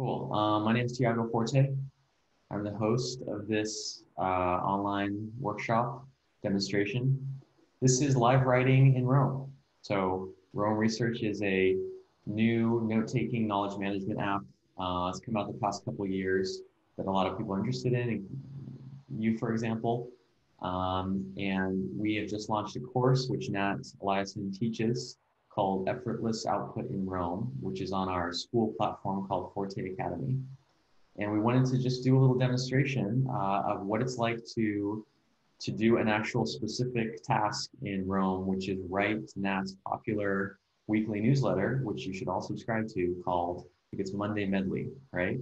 Cool. Um, my name is Tiago Forte. I'm the host of this uh, online workshop demonstration. This is live writing in Roam. So Roam Research is a new note-taking knowledge management app. Uh, it's come out the past couple years that a lot of people are interested in, you, for example. Um, and we have just launched a course which Nat Eliason teaches called Effortless Output in Roam, which is on our school platform called Forte Academy. And we wanted to just do a little demonstration uh, of what it's like to, to do an actual specific task in Roam, which is write Nat's popular weekly newsletter, which you should all subscribe to called, I think it's Monday Medley, right?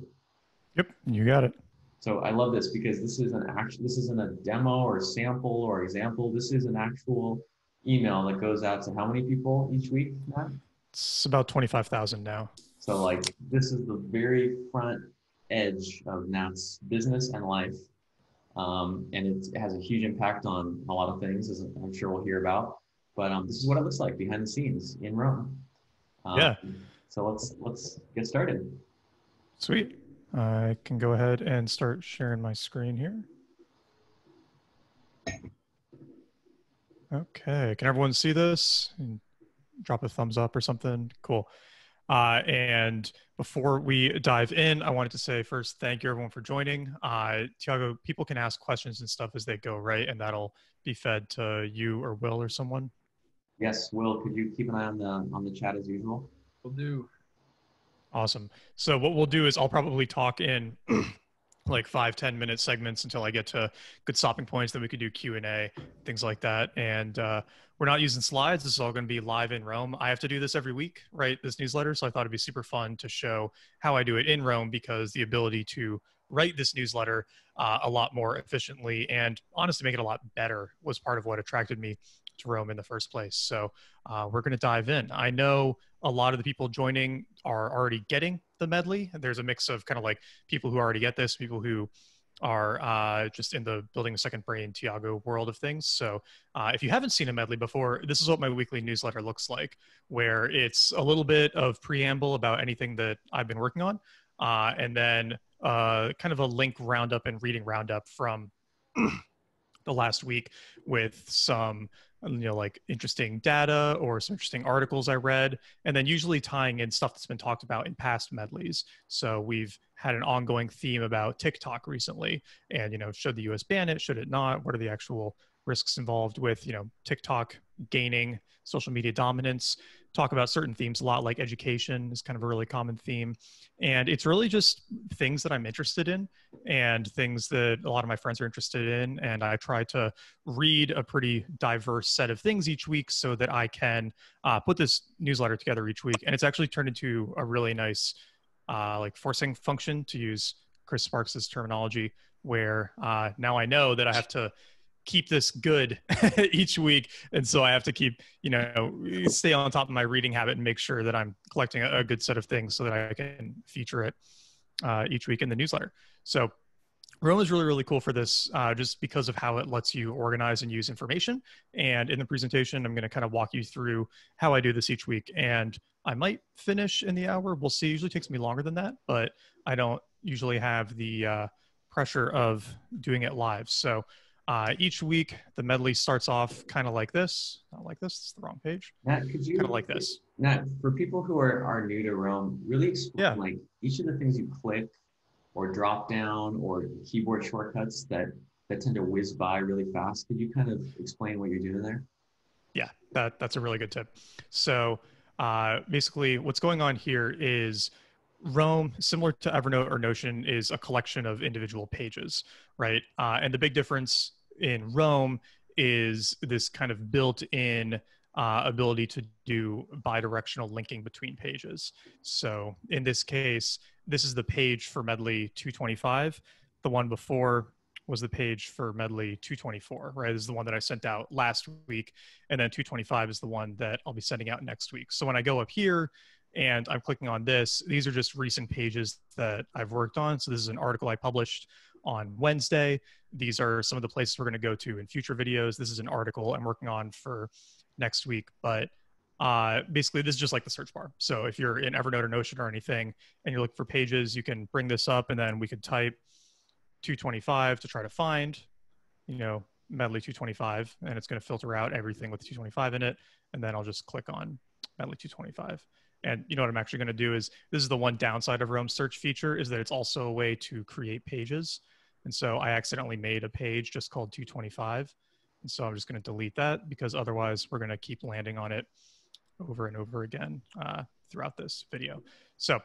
Yep, you got it. So I love this because this is an actual, this isn't a demo or sample or example. This is an actual email that goes out to how many people each week, Nat? It's about 25,000 now. So like this is the very front edge of Nat's business and life. Um, and it has a huge impact on a lot of things, as I'm sure we'll hear about. But um, this is what it looks like behind the scenes in Roam Um, yeah. So let's let's get started. Sweet. I can go ahead and start sharing my screen here. Okay, can everyone see this? Drop a thumbs up or something. Cool. Uh, and before we dive in, I wanted to say first, thank you everyone for joining. Uh, Tiago, people can ask questions and stuff as they go, right? And that'll be fed to you or Will or someone. Yes, Will, could you keep an eye on the on the chat as usual? Will do. Awesome. So what we'll do is I'll probably talk in like five ten minute segments until I get to good stopping points. Then we could do Q and A, things like that. And uh, we're not using slides. This is all going to be live in Roam. I have to do this every week, right? This newsletter. So I thought it'd be super fun to show how I do it in Roam because the ability to write this newsletter uh, a lot more efficiently and honestly make it a lot better was part of what attracted me to Roam in the first place. So uh, we're going to dive in. I know a lot of the people joining are already getting the medley. There's a mix of kind of like people who already get this, people who are uh, just in the building a second brain Tiago world of things. So uh, if you haven't seen a medley before, this is what my weekly newsletter looks like, where it's a little bit of preamble about anything that I've been working on, uh, and then uh, kind of a link roundup and reading roundup from the last week with some you know like interesting data or some interesting articles i read and then usually tying in stuff that's been talked about in past medleys. So we've had an ongoing theme about tiktok recently and you know should the us ban it? Should it not? What are the actual risks involved with you know tiktok gaining social media dominance talk about certain themes a lot like education is kind of a really common theme. And it's really just things that i'm interested in and things that a lot of my friends are interested in. And i try to read a pretty diverse set of things each week so that i can uh, put this newsletter together each week. And it's actually turned into a really nice uh, like forcing function to use chris sparks's terminology where uh, now i know that i have to keep this good each week and so i have to keep you know stay on top of my reading habit and make sure that i'm collecting a, good set of things so that i can feature it uh, each week in the newsletter so Roam is really, really cool for this uh, just because of how it lets you organize and use information. And in the presentation, I'm going to kind of walk you through how I do this each week. And I might finish in the hour. We'll see. It usually takes me longer than that, but I don't usually have the uh, pressure of doing it live. So uh, each week, the medley starts off kind of like this. Not like this. It's the wrong page. Nat, could you kind of like this? Nat, for people who are, are new to Roam, really explain yeah. like each of the things you click or drop down or keyboard shortcuts that that tend to whiz by really fast. Could you kind of explain what you're doing there? Yeah, that that's a really good tip. So uh, basically, what's going on here is Roam, similar to Evernote or Notion, is a collection of individual pages, right? Uh, and the big difference in Roam is this kind of built-in uh, ability to do bidirectional linking between pages. So in this case, this is the page for Medley 225. The one before was the page for Medley 224, right? This is the one that I sent out last week. And then 225 is the one that I'll be sending out next week. So when I go up here and I'm clicking on this, these are just recent pages that I've worked on. So this is an article I published on Wednesday. These are some of the places we're going to go to in future videos. This is an article I'm working on for next week. But uh, basically this is just like the search bar. So if you're in Evernote or Notion or anything and you're looking for pages, you can bring this up and then we could type 225 to try to find, you know, Medley 225 and it's going to filter out everything with 225 in it. And then I'll just click on Medley 225. And you know what I'm actually going to do is this is the one downside of Roam search feature is that it's also a way to create pages. And so I accidentally made a page just called 225. And so I'm just going to delete that because otherwise we're going to keep landing on it over and over again uh, throughout this video. So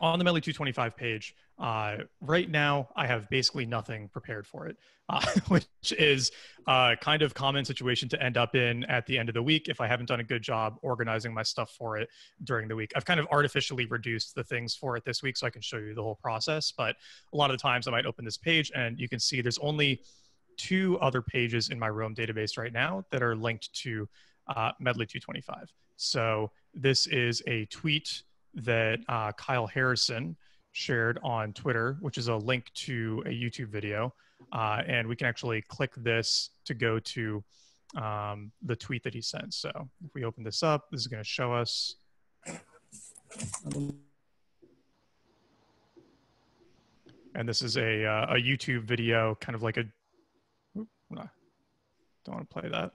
on the Medley 225 page, uh, right now I have basically nothing prepared for it, uh, which is a kind of common situation to end up in at the end of the week if I haven't done a good job organizing my stuff for it during the week. I've kind of artificially reduced the things for it this week so I can show you the whole process, but a lot of the times I might open this page and you can see there's only two other pages in my Roam database right now that are linked to uh, Medley 225. So this is a tweet that uh, Kyle Harrison shared on Twitter, which is a link to a YouTube video. Uh, and we can actually click this to go to um, the tweet that he sent. So if we open this up, this is going to show us. And this is a, uh, a YouTube video, kind of like a. don't want to play that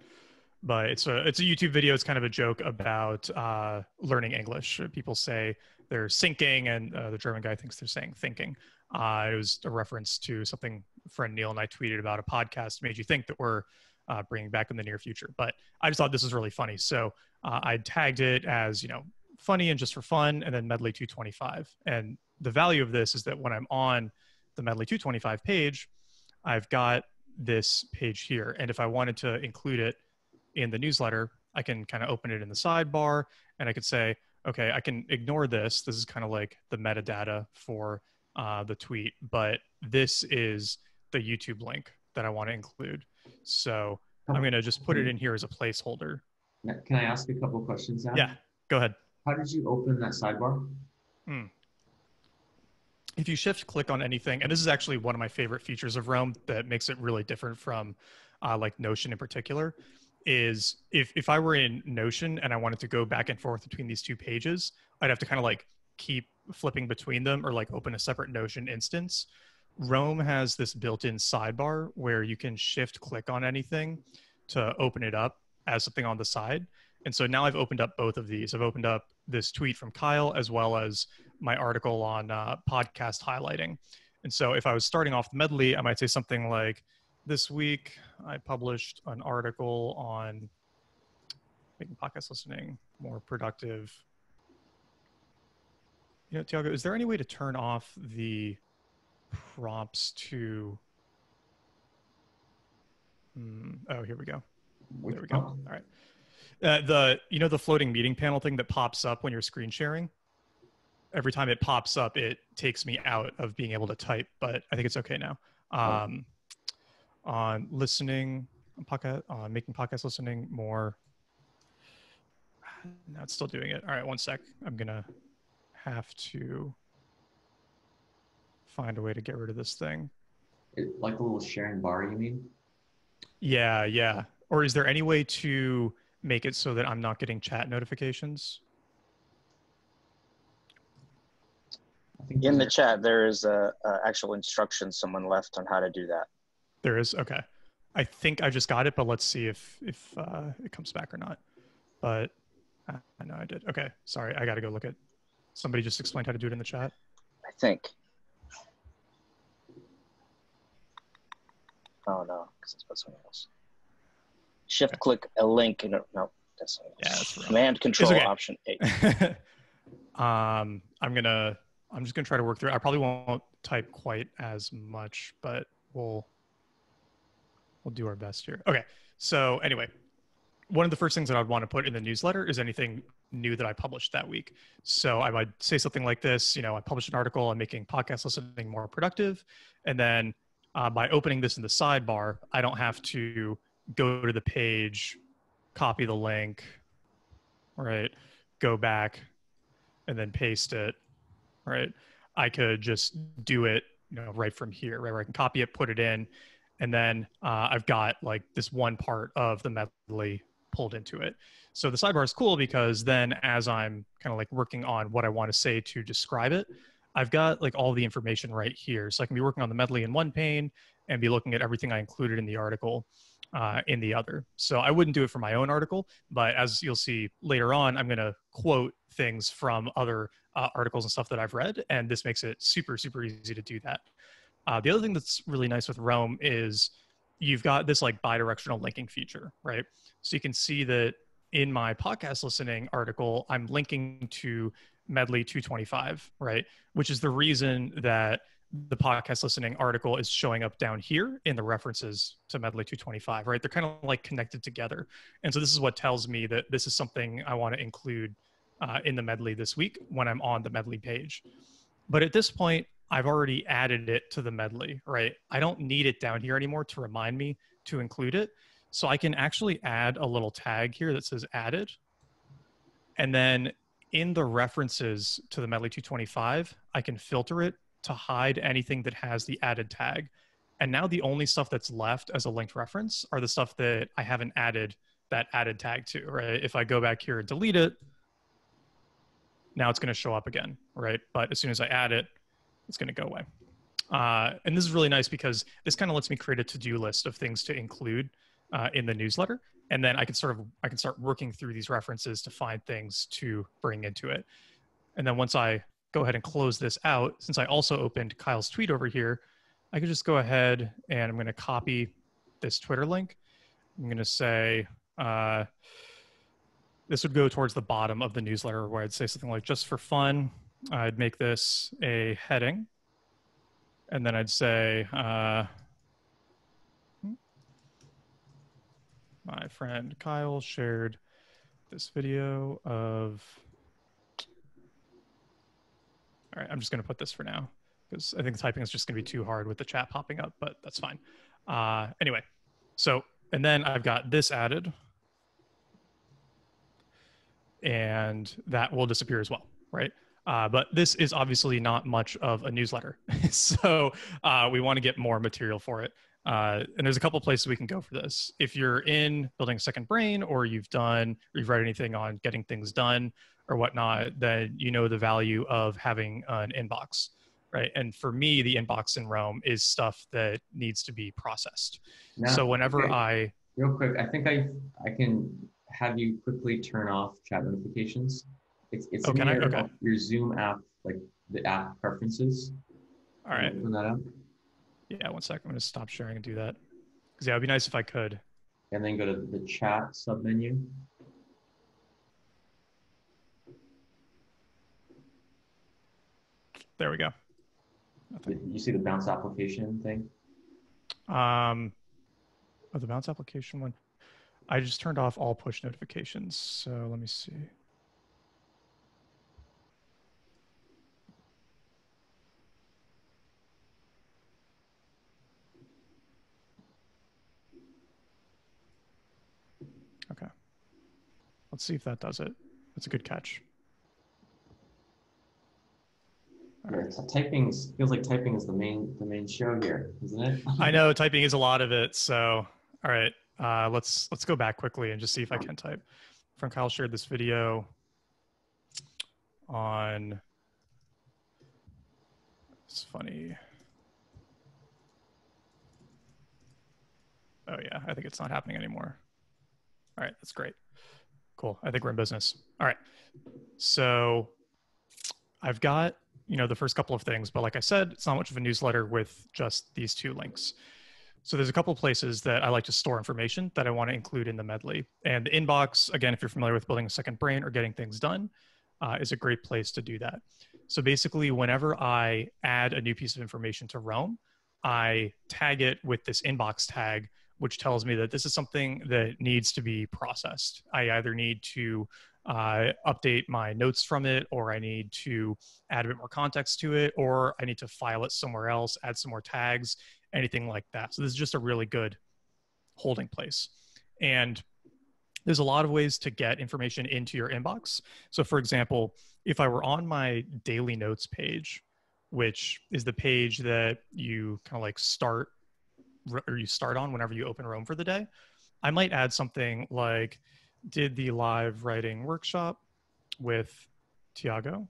but it's a it's a YouTube video. It's kind of a joke about uh, learning English. People say they're sinking, and uh, the German guy thinks they're saying thinking. Uh, it was a reference to something friend Neil and I tweeted about a podcast made you think that we're uh, bringing back in the near future. But I just thought this was really funny, so uh, I tagged it as you know funny and just for fun, and then Medley 225. And the value of this is that when I'm on the Medley 225 page, I've got this page here, and if I wanted to include it in the newsletter, I can kind of open it in the sidebar and I could say, okay, I can ignore this. This is kind of like the metadata for uh, the tweet, but this is the YouTube link that I want to include. So I'm going to just put it in here as a placeholder. Can I ask a couple questions now? Yeah, go ahead. How did you open that sidebar? Hmm. If you shift click on anything, and this is actually one of my favorite features of Roam that makes it really different from uh, like Notion in particular is if if I were in Notion and I wanted to go back and forth between these two pages, I'd have to kind of like keep flipping between them or like open a separate Notion instance. Roam has this built-in sidebar where you can shift click on anything to open it up as something on the side. And so now I've opened up both of these. I've opened up this tweet from Kyle as well as my article on uh, podcast highlighting. And so if I was starting off the medley, I might say something like, this week I published an article on making podcast listening more productive. You know, Tiago, is there any way to turn off the prompts to? Hmm, oh, here we go. There we go. All right. Uh, the you know the floating meeting panel thing that pops up when you're screen sharing. Every time it pops up, it takes me out of being able to type, but I think it's okay now. Um, on listening podcast on making podcast listening more. Now it's still doing it. All right one sec. I'm gonna have to find a way to get rid of this thing. It, like a little sharing bar you mean? Yeah yeah. Or is there any way to make it so that i'm not getting chat notifications? In the chat there is a, a actual instruction someone left on how to do that there is okay. I think I just got it, but let's see if if uh, it comes back or not. But uh, I know I did. Okay, sorry, I got to go look at. Somebody just explained how to do it in the chat. I think. Oh no, because it's about something else. Shift okay. click a link and no, that's yeah, that's wrong. Command Control okay. Option eight. um, I'm gonna. I'm just gonna try to work through. I probably won't type quite as much, but we'll we'll do our best here. Okay. So anyway, one of the first things that I'd want to put in the newsletter is anything new that I published that week. So I might say something like this, you know, I published an article on making podcast listening more productive. And then uh, by opening this in the sidebar, I don't have to go to the page, copy the link, right? Go back and then paste it, right? I could just do it, you know, right from here, right? Where I can copy it, put it in, and then uh, I've got like this one part of the Medley pulled into it. So the sidebar is cool because then as I'm kind of like working on what I want to say to describe it, I've got like all the information right here. So I can be working on the medley in one pane and be looking at everything I included in the article uh, in the other. So I wouldn't do it for my own article, but as you'll see later on, I'm going to quote things from other uh, articles and stuff that I've read, and this makes it super, super easy to do that. Uh, the other thing that's really nice with Roam is you've got this like bidirectional linking feature, right? So you can see that in my podcast listening article, I'm linking to Medley 225, right? Which is the reason that the podcast listening article is showing up down here in the references to Medley 225, right? They're kind of like connected together. And so this is what tells me that this is something I want to include uh, in the Medley this week when I'm on the Medley page. But at this point, I've already added it to the Medley, right? I don't need it down here anymore to remind me to include it. So I can actually add a little tag here that says added. And then in the references to the Medley 225, I can filter it to hide anything that has the added tag. And now the only stuff that's left as a linked reference are the stuff that I haven't added that added tag to, right? If I go back here and delete it, now it's going to show up again, right? But as soon as I add it, it's going to go away. Uh, and this is really nice because this kind of lets me create a to-do list of things to include uh, in the newsletter, and then I can sort of I can start working through these references to find things to bring into it. And then once I go ahead and close this out, since I also opened Kyle's tweet over here, I could just go ahead and I'm going to copy this Twitter link. I'm going to say uh, this would go towards the bottom of the newsletter where I'd say something like just for fun, I'd make this a heading. And then I'd say, uh, my friend Kyle shared this video of. All right, I'm just going to put this for now because I think typing is just going to be too hard with the chat popping up, but that's fine. Uh, anyway, so, and then I've got this added and that will disappear as well, right? Uh, but this is obviously not much of a newsletter. so uh, we want to get more material for it. Uh, and there's a couple places we can go for this. If you're in building a second brain or you've done, or you've read anything on getting things done or whatnot, then you know the value of having an inbox, right? And for me, the inbox in Roam is stuff that needs to be processed. Now, so whenever okay. I real quick, I think I I can have you quickly turn off chat notifications. It's, it's oh, in your, I? Okay. your Zoom app, like the app preferences. All right. Open that up. Yeah, one second. I'm going to stop sharing and do that. Because, yeah, it would be nice if I could. And then go to the chat submenu. There we go. You see the bounce application thing? Um, oh, the bounce application one. I just turned off all push notifications. So let me see. Okay. Let's see if that does it. That's a good catch. Yeah, typing feels like typing is the main the main show here, isn't it? I know typing is a lot of it. So, all right, uh, let's let's go back quickly and just see if I can type. Frank Kyle shared this video on. It's funny. Oh yeah, I think it's not happening anymore. All right, that's great. Cool. I think we're in business. All right. So I've got, you know, the first couple of things, but like I said, it's not much of a newsletter with just these two links. So there's a couple places that I like to store information that I want to include in the medley. And the inbox, again, if you're familiar with building a second brain or getting things done, uh, is a great place to do that. So basically, whenever I add a new piece of information to Roam, I tag it with this inbox tag, which tells me that this is something that needs to be processed. I either need to uh, update my notes from it, or I need to add a bit more context to it, or I need to file it somewhere else, add some more tags, anything like that. So this is just a really good holding place. And there's a lot of ways to get information into your inbox. So for example, if I were on my daily notes page, which is the page that you kind of like start or you start on whenever you open Roam for the day, I might add something like did the live writing workshop with Tiago.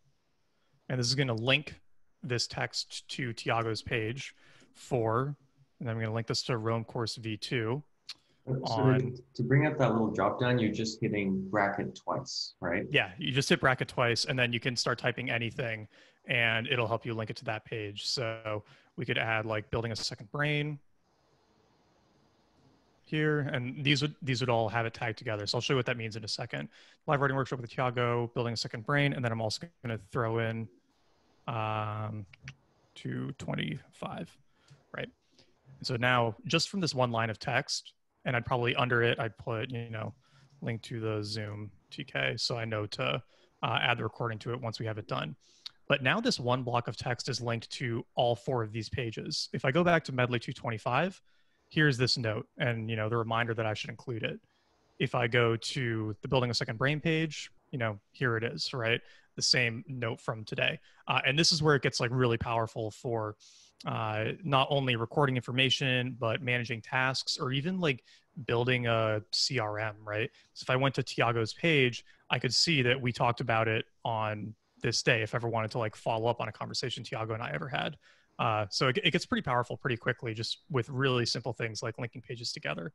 And this is going to link this text to Tiago's page for, and I'm going to link this to Roam Course V2. So on- to bring up that little drop down, you're just hitting bracket twice, right? Yeah, you just hit bracket twice and then you can start typing anything and it'll help you link it to that page. So we could add like building a second brain here and these would these would all have it tagged together. So I'll show you what that means in a second. Live writing workshop with Tiago, building a second brain, and then I'm also going to throw in um, 225, right? So now just from this one line of text, and I'd probably under it, I'd put, you know, link to the Zoom TK so I know to uh, add the recording to it once we have it done. But now this one block of text is linked to all four of these pages. If I go back to Medley 225, here's this note and, you know, the reminder that I should include it. If I go to the building a second brain page, you know, here it is, right? The same note from today. Uh, and this is where it gets like really powerful for uh, not only recording information, but managing tasks or even like building a CRM, right? So if I went to Tiago's page, I could see that we talked about it on this day if I ever wanted to like follow up on a conversation Tiago and I ever had. Uh, so it, it, gets pretty powerful pretty quickly just with really simple things like linking pages together.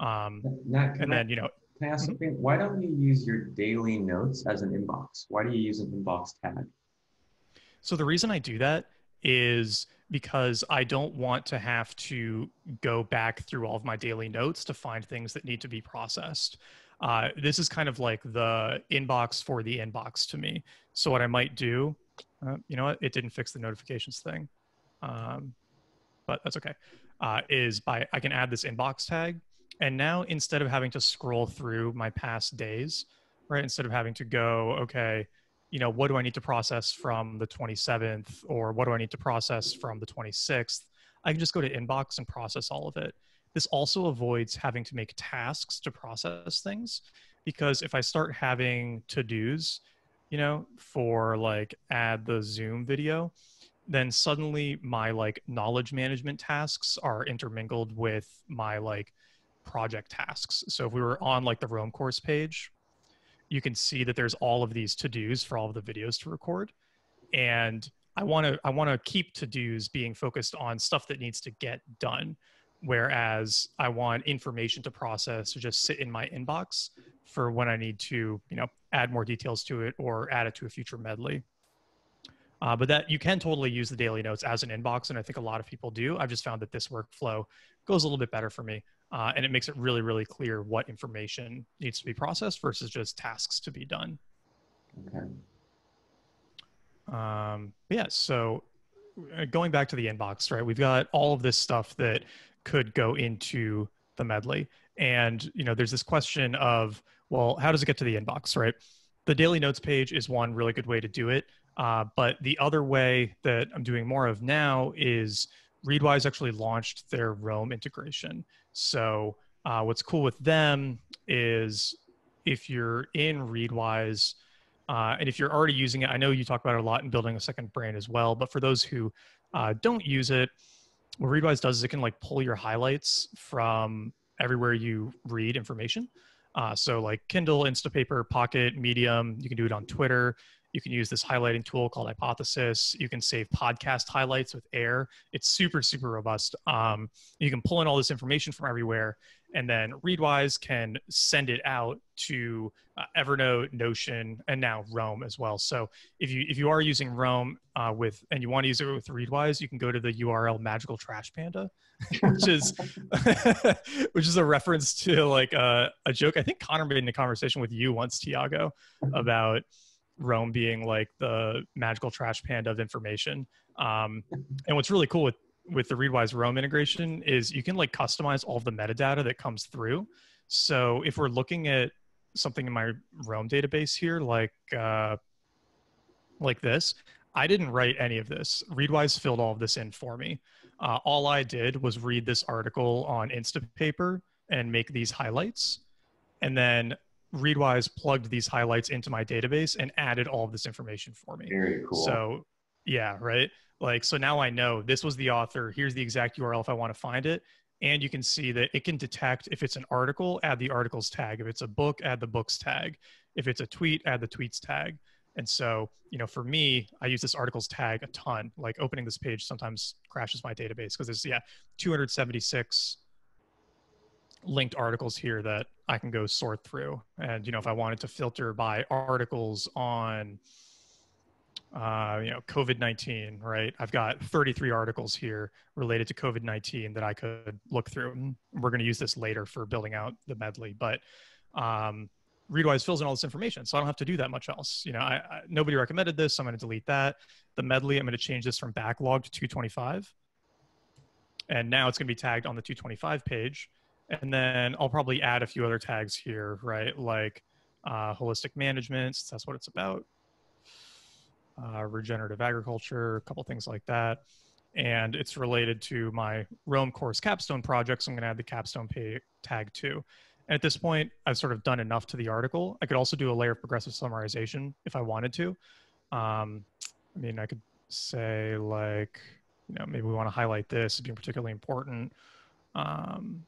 Um, and I, then, you know, can I ask Mhm. something? Why don't you use your daily notes as an inbox? Why do you use an inbox tag? So the reason I do that is because I don't want to have to go back through all of my daily notes to find things that need to be processed. Uh, this is kind of like the inbox for the inbox to me. So what I might do, uh, you know what, it didn't fix the notifications thing, um, but that's okay. Uh, is by I can add this inbox tag, and now instead of having to scroll through my past days, right, instead of having to go, okay, you know, what do I need to process from the 27th or what do I need to process from the 26th? I can just go to inbox and process all of it. This also avoids having to make tasks to process things because if I start having to dos, you know, for like add the Zoom video, then suddenly my like knowledge management tasks are intermingled with my like project tasks. So if we were on like the Roam course page, you can see that there's all of these to-dos for all of the videos to record and i want to i want to keep to-dos being focused on stuff that needs to get done whereas i want information to process to just sit in my inbox for when i need to you know add more details to it or add it to a future medley. Uh, but that you can totally use the daily notes as an inbox and i think a lot of people do. I've just found that this workflow goes a little bit better for me uh, and it makes it really really clear what information needs to be processed versus just tasks to be done. Okay. um, yeah so uh, going back to the inbox right we've got all of this stuff that could go into the medley. And you know there's this question of well how does it get to the inbox right the daily notes page is one really good way to do it uh, but the other way that i'm doing more of now is readwise actually launched their roam integration so uh, what's cool with them is if you're in readwise uh, and if you're already using it, I know you talk about it a lot in building a second brain as well. But for those who uh, don't use it, what Readwise does is it can like pull your highlights from everywhere you read information. Uh, so like Kindle, Instapaper, Pocket, Medium. You can do it on Twitter. You can use this highlighting tool called Hypothesis. You can save podcast highlights with Airr. It's super super robust. Um, you can pull in all this information from everywhere, and then Readwise can send it out to uh, Evernote, Notion, and now Roam as well. So if you if you are using Roam uh, with and you want to use it with Readwise, you can go to the URL Magical Trash Panda, which is which is a reference to like a, a joke. I think Conor made in a conversation with you once, Tiago, about Roam being like the magical trash panda of information. Um, and what's really cool with with the Readwise Roam integration is you can like customize all the metadata that comes through. So if we're looking at something in my Roam database here, like uh, like this, I didn't write any of this. Readwise filled all of this in for me. Uh, all I did was read this article on Instapaper and make these highlights, and then Readwise plugged these highlights into my database and added all of this information for me. Very cool. So, yeah, right. Like, so now I know this was the author. Here's the exact URL if I want to find it. and you can see that it can detect if it's an article, add the articles tag. If it's a book, add the books tag. If it's a tweet, add the tweets tag. And so, you know, for me, I use this articles tag a ton. Like opening this page sometimes crashes my database because there's yeah 276 linked articles here that I can go sort through. And you know, if I wanted to filter by articles on uh, you know, COVID 19, right? I've got 33 articles here related to COVID 19 that I could look through. We're going to use this later for building out the medley, but um, Readwise fills in all this information, so I don't have to do that much else. You know, I, I nobody recommended this, so I'm going to delete that. The medley, I'm going to change this from backlog to 225, and now it's going to be tagged on the 225 page. And then I'll probably add a few other tags here, right? Like uh, holistic management, since that's what it's about uh, regenerative agriculture, a couple things like that. And it's related to my Roam course capstone project, so I'm going to add the capstone pay tag too. And at this point, I've sort of done enough to the article. I could also do a layer of progressive summarization if I wanted to. Um, I mean, I could say like, you know, maybe we want to highlight this as being particularly important. Um,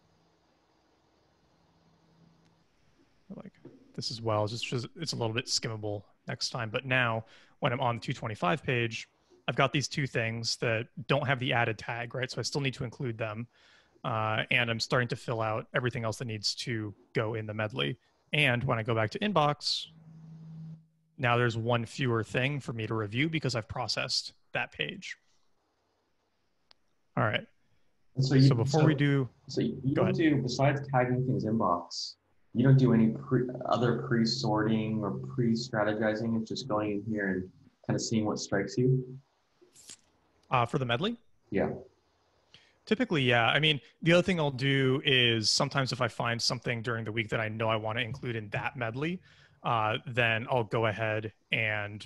like this as well. It's just it's a little bit skimmable next time. But now when I'm on the 225 page, I've got these two things that don't have the added tag, right? So I still need to include them. Uh, and I'm starting to fill out everything else that needs to go in the medley. And when I go back to inbox, now there's one fewer thing for me to review because I've processed that page. All right. So, you, so before so, we do, so you don't ahead. do besides tagging things inbox, you don't do any pre, other pre-sorting or pre-strategizing. It's just going in here and kind of seeing what strikes you. Uh, for the medley. Yeah. Typically, yeah. I mean, the other thing I'll do is sometimes if I find something during the week that I know I want to include in that medley, uh, then I'll go ahead and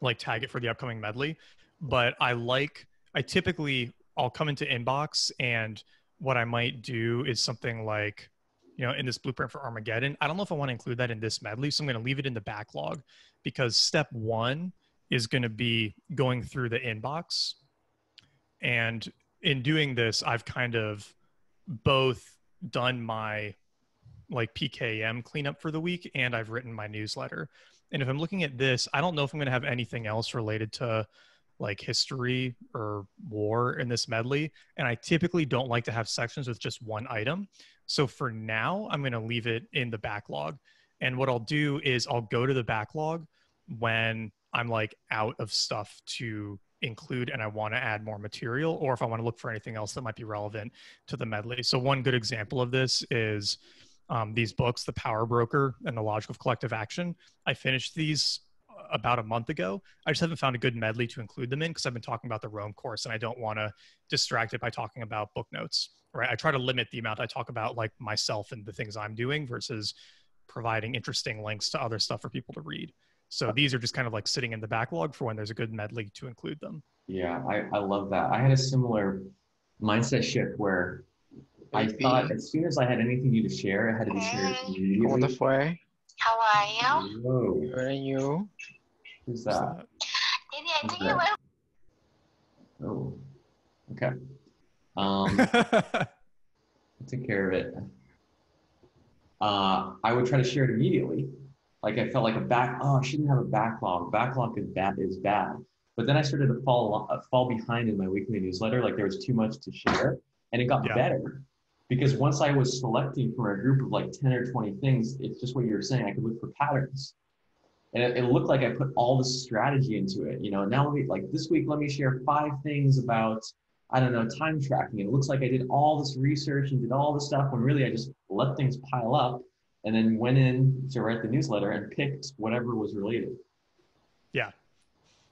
like tag it for the upcoming medley. But I like, I typically, I'll come into inbox and what I might do is something like, you know, in this blueprint for Armageddon. I don't know if I want to include that in this medley, so I'm going to leave it in the backlog because step one is going to be going through the inbox. And in doing this, I've kind of both done my like PKM cleanup for the week and I've written my newsletter. And if I'm looking at this, I don't know if I'm going to have anything else related to like history or war in this medley. And I typically don't like to have sections with just one item. So for now, I'm going to leave it in the backlog. And what I'll do is I'll go to the backlog when I'm like out of stuff to include and I want to add more material, or if I want to look for anything else that might be relevant to the medley. So, one good example of this is um, these books, The Power Broker and The Logic of Collective Action. I finished these about a month ago. I just haven't found a good medley to include them in because I've been talking about the Roam course and I don't want to distract it by talking about book notes. Right. I try to limit the amount I talk about like myself and the things I'm doing versus providing interesting links to other stuff for people to read. So these are just kind of like sitting in the backlog for when there's a good medley to include them. Yeah, I, I love that. I had a similar mindset shift where I thought as soon as I had anything new to share, it had to be shared immediately. ¿Cómo te How are you? Hello. Good and you? Who's that? Who's that? Oh, okay. Um, take care of it. Uh, I would try to share it immediately. Like I felt like a back. Oh, I shouldn't have a backlog. Backlog is bad. Is bad. But then I started to fall uh, fall behind in my weekly newsletter. Like there was too much to share, and it got yeah. better because once I was selecting from a group of like ten or twenty things, it's just what you were saying. I could look for patterns and it, it, looked like I put all the strategy into it. You know, now let me like this week, let me share five things about I don't know time tracking. It looks like I did all this research and did all this stuff when really I just let things pile up and then went in to write the newsletter and picked whatever was related. Yeah,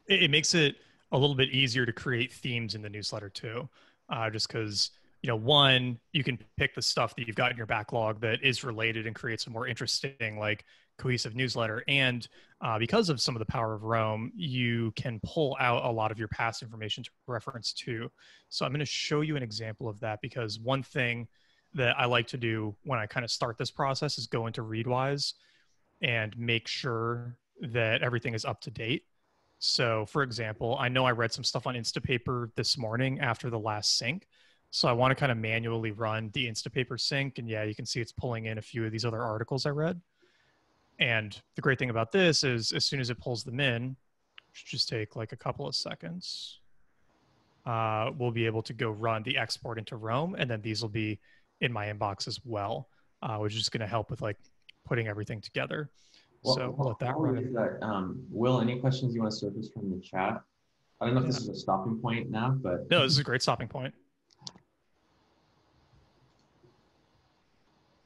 it, it makes it a little bit easier to create themes in the newsletter too, uh, just because you know one you can pick the stuff that you've got in your backlog that is related and create some more interesting like cohesive newsletter. And uh, because of some of the power of Roam, you can pull out a lot of your past information to reference to. So I'm going to show you an example of that because one thing that I like to do when I kind of start this process is go into Readwise and make sure that everything is up to date. So, for example, I know I read some stuff on Instapaper this morning after the last sync, So I want to kind of manually run the Instapaper sync. And yeah, you can see it's pulling in a few of these other articles I read. And the great thing about this is as soon as it pulls them in, should just take like a couple of seconds, uh, we'll be able to go run the export into Roam. And then these will be in my inbox as well, uh, which is going to help with like putting everything together. Well, so we'll let that run. That, um, Will, any questions you want to surface from the chat? I don't know if this is a stopping point now, but no, this is a great stopping point.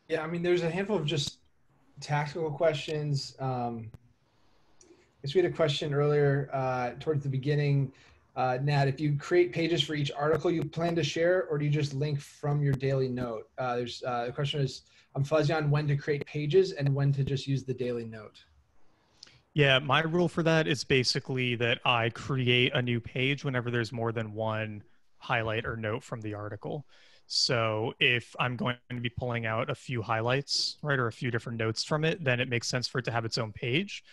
Yeah, I mean, there's a handful of just tactical questions. Um, I guess we had a question earlier uh, towards the beginning. Uh, Nat, if you create pages for each article you plan to share, or do you just link from your daily note? Uh, there's uh, the question is, I'm fuzzy on when to create pages and when to just use the daily note. Yeah, my rule for that is basically that I create a new page whenever there's more than one highlight or note from the article. So if I'm going to be pulling out a few highlights, right, or a few different notes from it, then it makes sense for it to have its own page.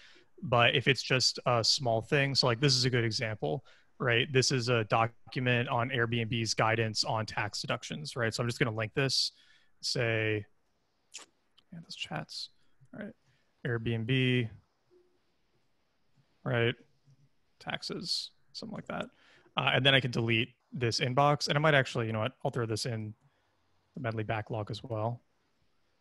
But if it's just a small thing, so like this is a good example, right? This is a document on Airbnb's guidance on tax deductions, right? So I'm just going to link this, say, yeah, those chats, right? Airbnb, right? Taxes, something like that. Uh, and then I can delete this inbox. And I might actually, you know what, I'll throw this in the Medley backlog as well.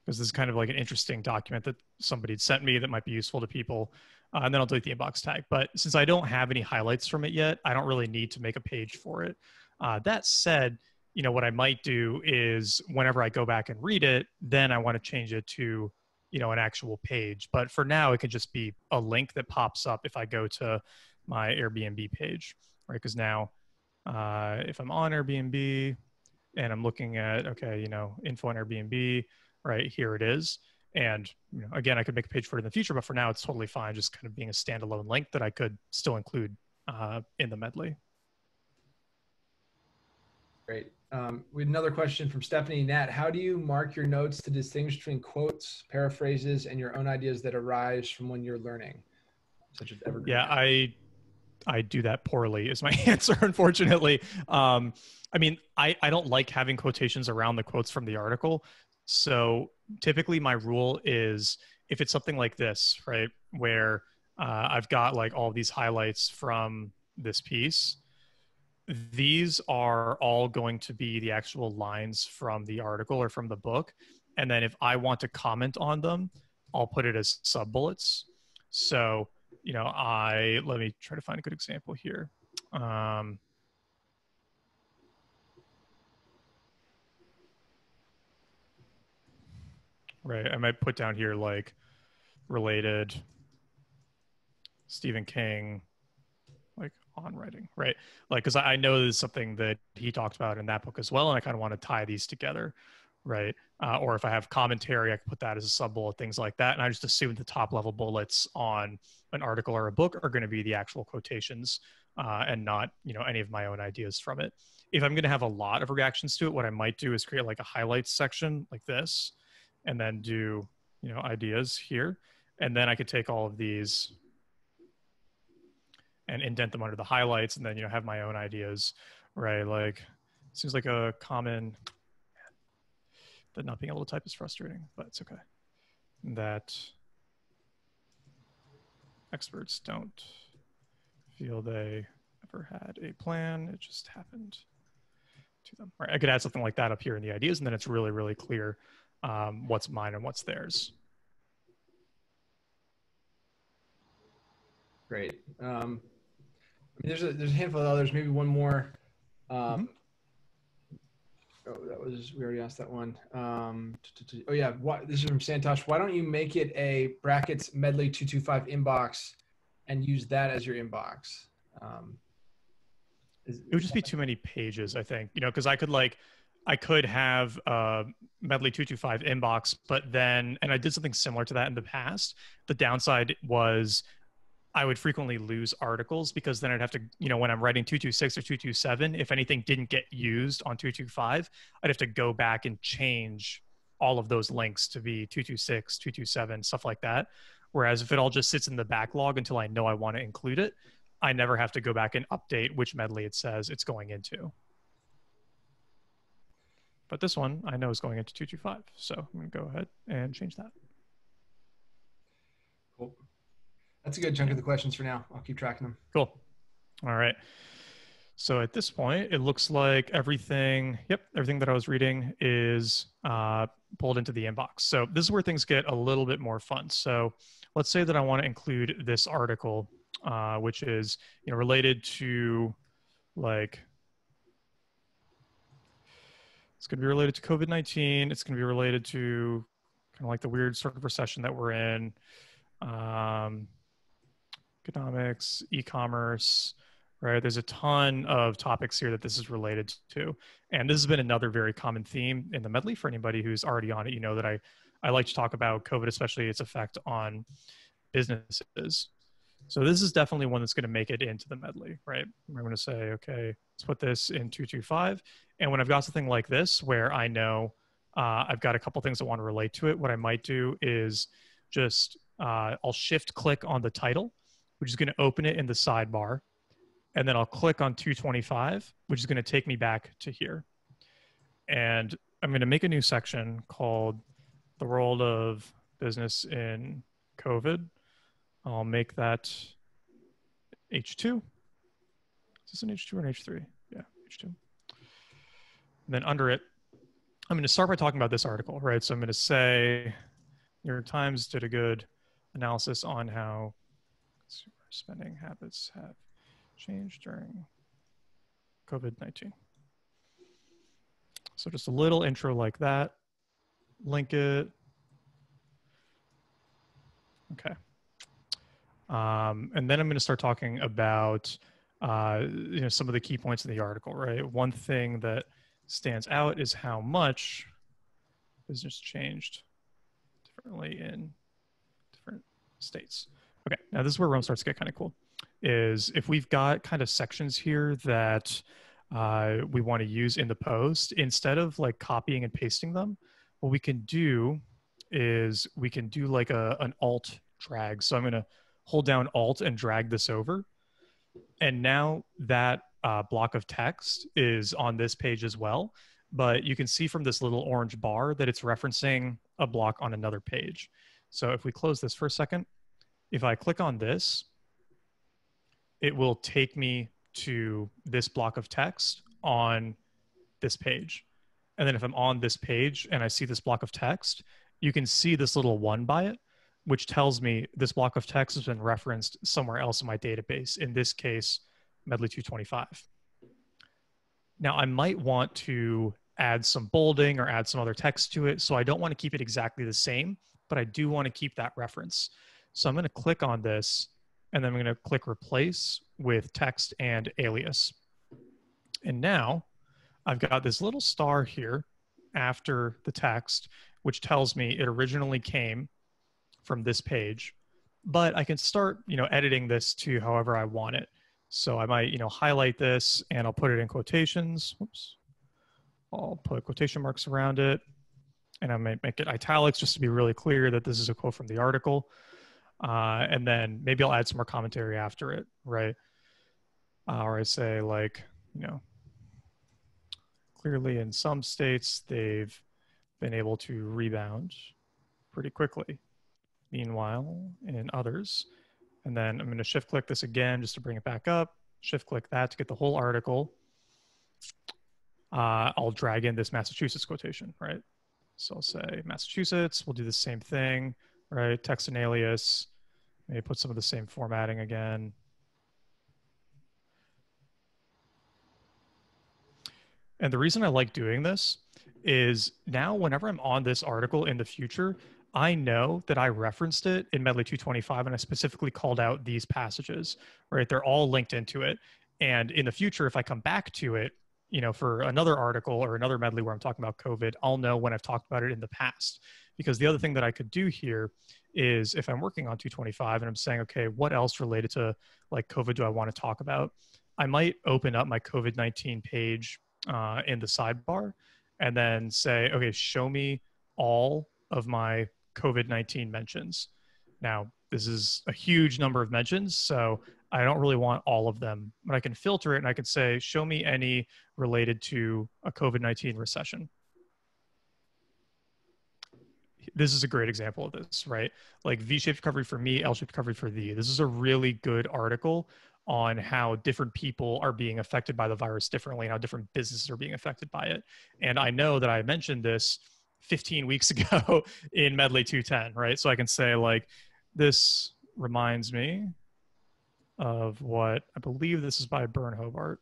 Because this is kind of like an interesting document that somebody had sent me that might be useful to people. Uh, and then I'll delete the inbox tag. But since I don't have any highlights from it yet, I don't really need to make a page for it. Uh, that said, you know, what I might do is whenever I go back and read it, then I want to change it to, you know, an actual page. But for now, it could just be a link that pops up if I go to my Airbnb page, right? Because now uh, if I'm on Airbnb and I'm looking at, okay, you know, info on Airbnb, right, here it is. And you know, again, I could make a page for it in the future, but for now, it's totally fine, just kind of being a standalone link that I could still include uh, in the medley. Great. Um, we had another question from Stephanie Nat. How do you mark your notes to distinguish between quotes, paraphrases, and your own ideas that arise from when you're learning, such as evergreen? Yeah, I I do that poorly is my answer, unfortunately. Um, I mean, I, I don't like having quotations around the quotes from the article. So typically my rule is if it's something like this, right, where uh, I've got like all these highlights from this piece, these are all going to be the actual lines from the article or from the book. And then if I want to comment on them, I'll put it as sub bullets. So you know, I let me try to find a good example here. Um, right, I might put down here like related Stephen King, like on writing, right? Like, because I know this is something that he talked about in that book as well, and I kind of want to tie these together, right? Uh, or if I have commentary, I can put that as a sub bullet, things like that. And I just assume the top level bullets on an article or a book are going to be the actual quotations uh, and not, you know, any of my own ideas from it. If I'm going to have a lot of reactions to it, what I might do is create like a highlights section like this, and then do, you know, ideas here. And then I could take all of these and indent them under the highlights and then, you know, have my own ideas, right? Like, seems like a common that not being able to type is frustrating, but it's okay. That experts don't feel they ever had a plan. It just happened to them. Right. I could add something like that up here in the ideas, and then it's really, really clear um, what's mine and what's theirs. Great. Um, I mean, there's a there's a handful of others. Maybe one more. Um, mm-hmm. Oh, that was we already asked that one. Um, oh yeah, what, this is from Santosh. Why don't you make it a brackets medley two two five inbox, and use that as your inbox? Um, is, it would just be too many pages, I think. You know, because I could like, I could have uh, medley two two five inbox, but then, and I did something similar to that in the past. The downside was I would frequently lose articles because then I'd have to, you know, when I'm writing 226 or 227, if anything didn't get used on 225, I'd have to go back and change all of those links to be 226, 227, stuff like that. Whereas if it all just sits in the backlog until I know I want to include it, I never have to go back and update which medley it says it's going into. But this one I know is going into 225. So I'm going to go ahead and change that. Cool. That's a good chunk of the questions for now. I'll keep tracking them. Cool. All right. So at this point, it looks like everything, yep, everything that I was reading is uh, pulled into the inbox. So this is where things get a little bit more fun. So let's say that I want to include this article, uh, which is you know related to like it's going to be related to COVID nineteen. It's going to be related to kind of like the weird sort of recession that we're in, um, economics, e-commerce right? There's a ton of topics here that this is related to. And this has been another very common theme in the medley for anybody who's already on it. You know that I, I like to talk about COVID, especially its effect on businesses. So this is definitely one that's going to make it into the medley, right? I'm going to say, okay, let's put this in 225. And when I've got something like this where I know uh, I've got a couple things I want to relate to it, what I might do is just uh, I'll shift click on the title, which is going to open it in the sidebar and then I'll click on 225, which is going to take me back to here. And I'm going to make a new section called the world of business in COVID. I'll make that H2. Is this an H2 or an H3? Yeah, H2. And then under it, I'm going to start by talking about this article, right? So I'm going to say New York Times did a good analysis on how spending habits have changed during COVID 19. So just a little intro like that. Link it. Okay. Um, and then I'm going to start talking about uh, you know some of the key points in the article. Right. One thing that stands out is how much business changed differently in different states. Okay. Now this is where Roam starts to get kind of cool is if we've got kind of sections here that uh, we want to use in the post, instead of like copying and pasting them, what we can do is we can do like a, an alt drag. So I'm going to hold down alt and drag this over. And now that uh, block of text is on this page as well. But you can see from this little orange bar that it's referencing a block on another page. So if we close this for a second, if I click on this, it will take me to this block of text on this page. And then if I'm on this page and I see this block of text, you can see this little one by it, which tells me this block of text has been referenced somewhere else in my database, in this case, Medley 225. Now, I might want to add some bolding or add some other text to it. So I don't want to keep it exactly the same, but I do want to keep that reference. So I'm going to click on this and then I'm going to click replace with text and alias. And now I've got this little star here after the text, which tells me it originally came from this page, but I can start, you know, editing this to however I want it. So I might, you know, highlight this and I'll put it in quotations. Whoops. I'll put quotation marks around it and I might make it italics just to be really clear that this is a quote from the article uh, and then maybe I'll add some more commentary after it, right? Uh, or I say like, you know, clearly in some states they've been able to rebound pretty quickly. Meanwhile, in others, and then I'm going to shift click this again just to bring it back up. Shift click that to get the whole article. Uh, I'll drag in this Massachusetts quotation, right? So I'll say Massachusetts. We'll do the same thing right? Text and alias. Maybe put some of the same formatting again. And the reason I like doing this is now whenever I'm on this article in the future, I know that I referenced it in Medley 225 and I specifically called out these passages, right? They're all linked into it. And in the future, if I come back to it, you know, for another article or another medley where I'm talking about COVID, I'll know when I've talked about it in the past. Because the other thing that I could do here is if I'm working on 225 and I'm saying, okay, what else related to like COVID do I want to talk about? I might open up my COVID 19 page uh, in the sidebar and then say, okay, show me all of my COVID 19 mentions. Now, this is a huge number of mentions, so I don't really want all of them, but I can filter it and I can say, show me any related to a COVID 19 recession this is a great example of this, right? Like V-shaped recovery for me, L-shaped recovery for thee. This is a really good article on how different people are being affected by the virus differently and how different businesses are being affected by it. And I know that I mentioned this 15 weeks ago in Medley 210, right? So I can say like this reminds me of what I believe this is by Byrne Hobart.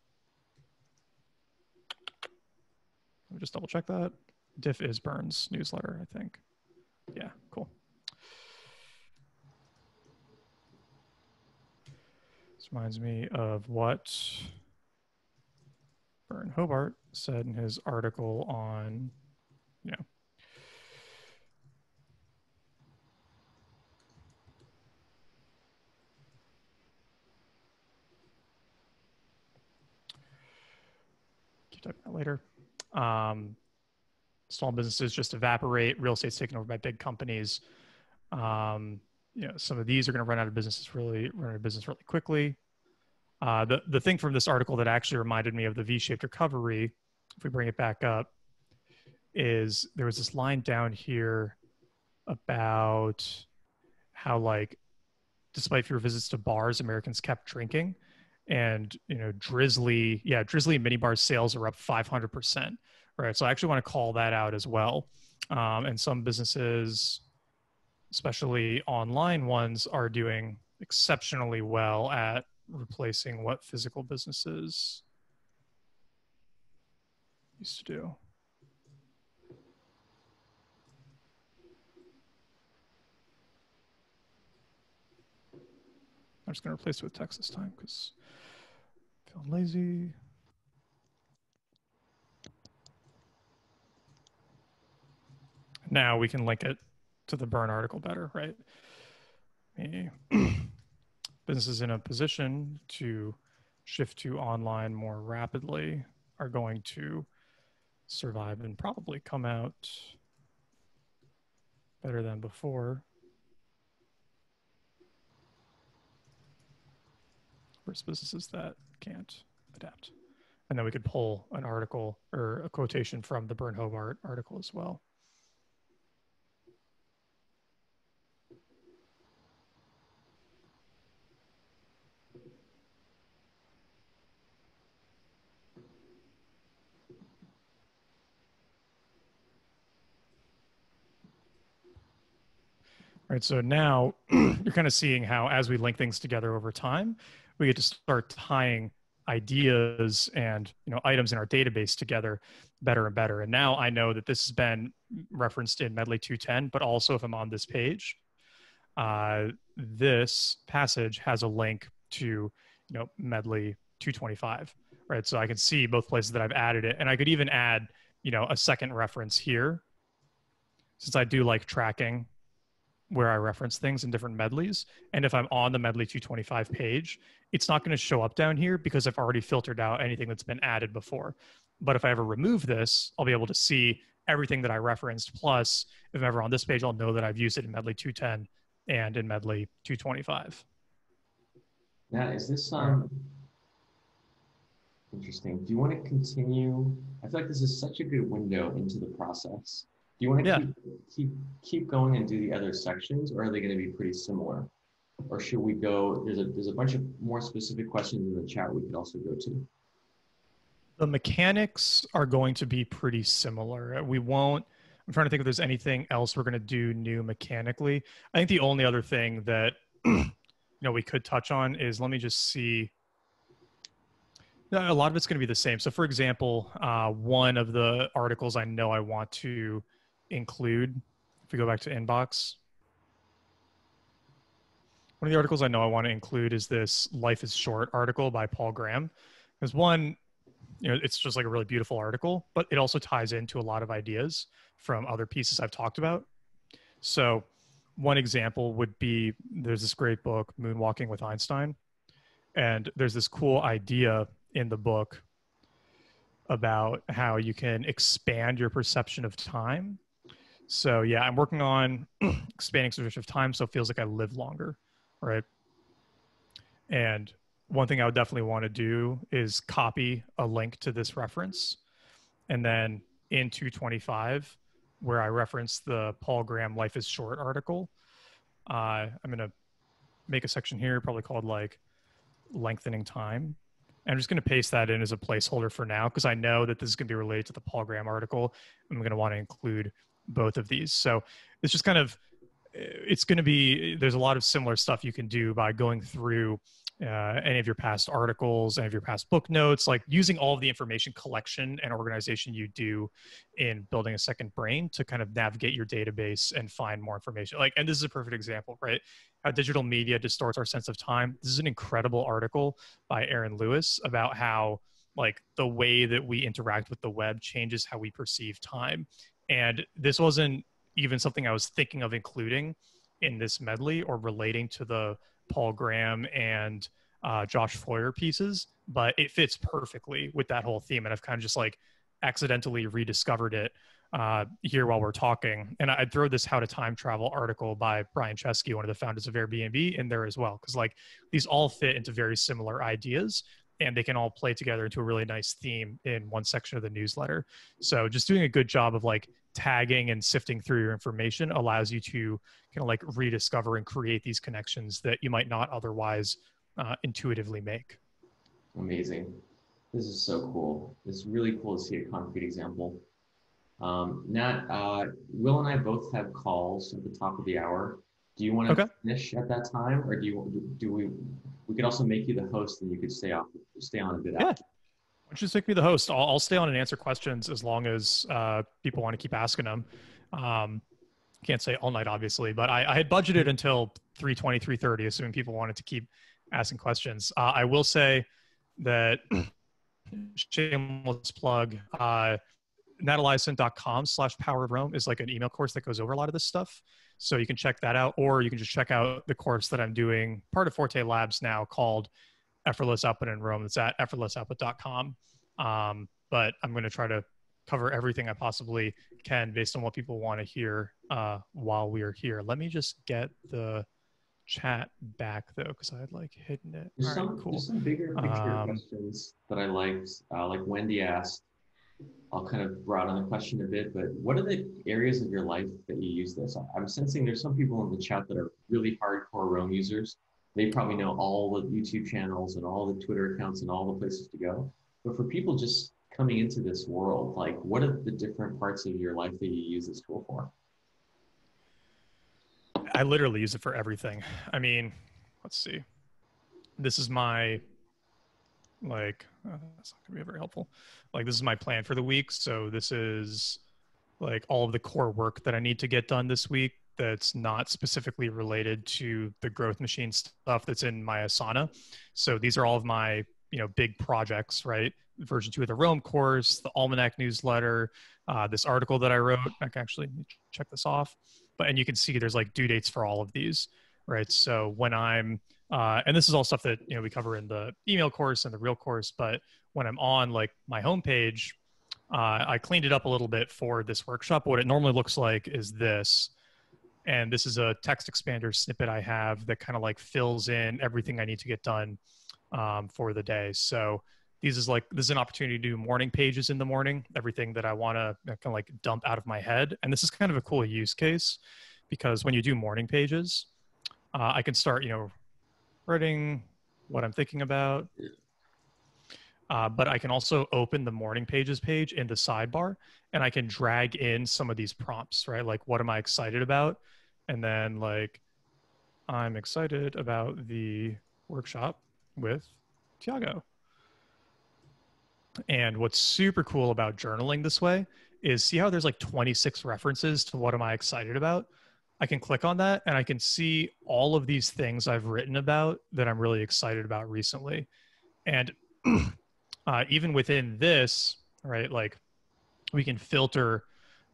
Let me just double check that. Diff is Byrne's newsletter, I think. Yeah, cool. This reminds me of what Byrne Hobart said in his article on, you know, keep typing that later. Um, small businesses just evaporate. Real estate's taken over by big companies. Um, you know, some of these are going to run out of businesses really, run out of business really quickly. Uh, the the thing from this article that actually reminded me of the V-shaped recovery, if we bring it back up, is there was this line down here about how like, despite fewer visits to bars, Americans kept drinking, and you know, Drizzly, yeah, Drizly mini bar sales are up 500 percent right? So I actually want to call that out as well. Um, and some businesses, especially online ones, are doing exceptionally well at replacing what physical businesses used to do. I'm just going to replace it with text this time because feeling lazy. Now we can link it to the Byrne article better, right? businesses in a position to shift to online more rapidly are going to survive and probably come out better than before. Versus businesses that can't adapt. And then we could pull an article or a quotation from the Byrne Hobart article as well. Right? So now you're kind of seeing how, as we link things together over time, we get to start tying ideas and you know items in our database together better and better. And now I know that this has been referenced in Medley 210, but also if I'm on this page, uh, this passage has a link to you know Medley 225, right? So I can see both places that I've added it, and I could even add you know a second reference here since I do like tracking where I reference things in different medleys. And if I'm on the medley 225 page, it's not going to show up down here because I've already filtered out anything that's been added before. But if I ever remove this, I'll be able to see everything that I referenced. Plus, if I'm ever on this page, I'll know that I've used it in medley 210 and in medley 225. Now, is this um interesting? Do you want to continue? I feel like this is such a good window into the process do you want to Yeah. keep, keep keep going and do the other sections, or are they going to be pretty similar? Or should we go? There's a there's a bunch of more specific questions in the chat we could also go to. The mechanics are going to be pretty similar. We won't. I'm trying to think if there's anything else we're going to do new mechanically. I think the only other thing that you know we could touch on is let me just see. A lot of it's going to be the same. So, for example, uh, one of the articles I know I want to include, if we go back to inbox, one of the articles I know I want to include is this "Life is Short" article by Paul Graham. Because one, you know, it's just like a really beautiful article, but it also ties into a lot of ideas from other pieces I've talked about. So, one example would be there's this great book, Moonwalking with Einstein, and there's this cool idea in the book about how you can expand your perception of time. So, yeah, I'm working on expanding perception of time so it feels like I live longer, right? And one thing I would definitely want to do is copy a link to this reference and then in 225 where I reference the Paul Graham Life is Short article. Uh, I'm going to make a section here, probably called like lengthening time. I'm just going to paste that in as a placeholder for now because I know that this is going to be related to the Paul Graham article. I'm going to want to include both of these. So it's just kind of, it's going to be, there's a lot of similar stuff you can do by going through uh, any of your past articles, any of your past book notes, like using all of the information collection and organization you do in building a second brain to kind of navigate your database and find more information. Like, and this is a perfect example, right? How digital media distorts our sense of time. This is an incredible article by Aaron Lewis about how like the way that we interact with the web changes how we perceive time. And this wasn't even something I was thinking of including in this medley or relating to the Paul Graham and uh, Josh Foer pieces, but it fits perfectly with that whole theme. And I've kind of just like accidentally rediscovered it uh, here while we're talking. And I'd throw this How to Time Travel article by Brian Chesky, one of the founders of Airbnb, in there as well. Cause like these all fit into very similar ideas and they can all play together into a really nice theme in one section of the newsletter. So just doing a good job of like tagging and sifting through your information allows you to kind of like rediscover and create these connections that you might not otherwise uh, intuitively make. Amazing. This is so cool. It's really cool to see a concrete example. Um, Nat, uh, Will and I both have calls at the top of the hour. Do you want to Okay. finish at that time, or do you do we? We could also make you the host, and you could stay off, stay on a bit Yeah. after. Why don't you just make me the host? I'll, I'll stay on and answer questions as long as uh, people want to keep asking them. Um, can't say all night, obviously, but I, I had budgeted until 3.20, 3.30, assuming people wanted to keep asking questions. Uh, I will say that shameless plug, uh, nateliason.com slash power of Roam is like an email course that goes over a lot of this stuff. So you can check that out, or you can just check out the course that I'm doing, part of Forte Labs now called Effortless Output in Roam. It's at effortlessoutput.com. Um, but I'm going to try to cover everything I possibly can based on what people want to hear uh, while we are here. Let me just get the chat back though, because I had like hidden it. There's All some right, cool. there's some bigger picture Um, questions that I liked. Uh, like Wendy asked, I'll kind of broaden the question a bit, but what are the areas of your life that you use this? I'm sensing there's some people in the chat that are really hardcore Roam users. They probably know all the YouTube channels and all the Twitter accounts and all the places to go. But for people just coming into this world, like what are the different parts of your life that you use this tool for? I literally use it for everything. I mean, let's see. This is my like uh, that's not gonna be very helpful. Like this is my plan for the week. So this is like all of the core work that I need to get done this week that's not specifically related to the growth machine stuff that's in my Asana. So these are all of my, you know, big projects, right? Version two of the Roam course, the Almanac newsletter, uh, this article that I wrote. I can actually check this off but and you can see there's like due dates for all of these right? So when i'm uh, and this is all stuff that you know we cover in the email course and the real course but when i'm on like my homepage uh, i cleaned it up a little bit for this workshop. What it normally looks like is this and this is a text expander snippet i have that kind of like fills in everything i need to get done um, for the day. So these is like this is an opportunity to do morning pages in the morning everything that i want to kind of like dump out of my head. And this is kind of a cool use case because when you do morning pages uh, i can start you know writing what i'm thinking about. Uh, but i can also open the morning pages page in the sidebar and i can drag in some of these prompts right? Like what am i excited about? And then like i'm excited about the workshop with tiago. And what's super cool about journaling this way is see how there's like 26 references to what am I excited about? I can click on that and I can see all of these things I've written about that I'm really excited about recently. And uh, even within this, right, like we can filter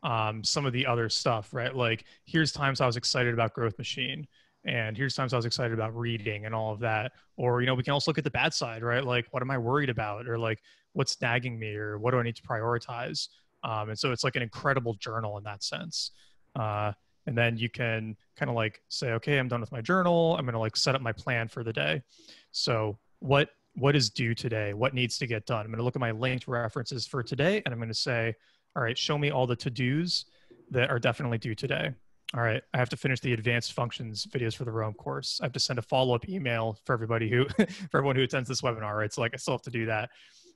um, some of the other stuff, right? Like here's times I was excited about Growth Machine and here's times I was excited about reading and all of that. Or, you know, we can also look at the bad side, right? Like, what am I worried about? Or like, what's nagging me? Or what do I need to prioritize? Um, and so it's like an incredible journal in that sense. Uh, and then you can kind of like say, okay, I'm done with my journal. I'm going to like set up my plan for the day. So what, what is due today? What needs to get done? I'm going to look at my linked references for today and I'm going to say, all right, show me all the to-dos that are definitely due today. All right, I have to finish the advanced functions videos for the Roam course. I have to send a follow up email for everybody who, for everyone who attends this webinar. Right, so like I still have to do that.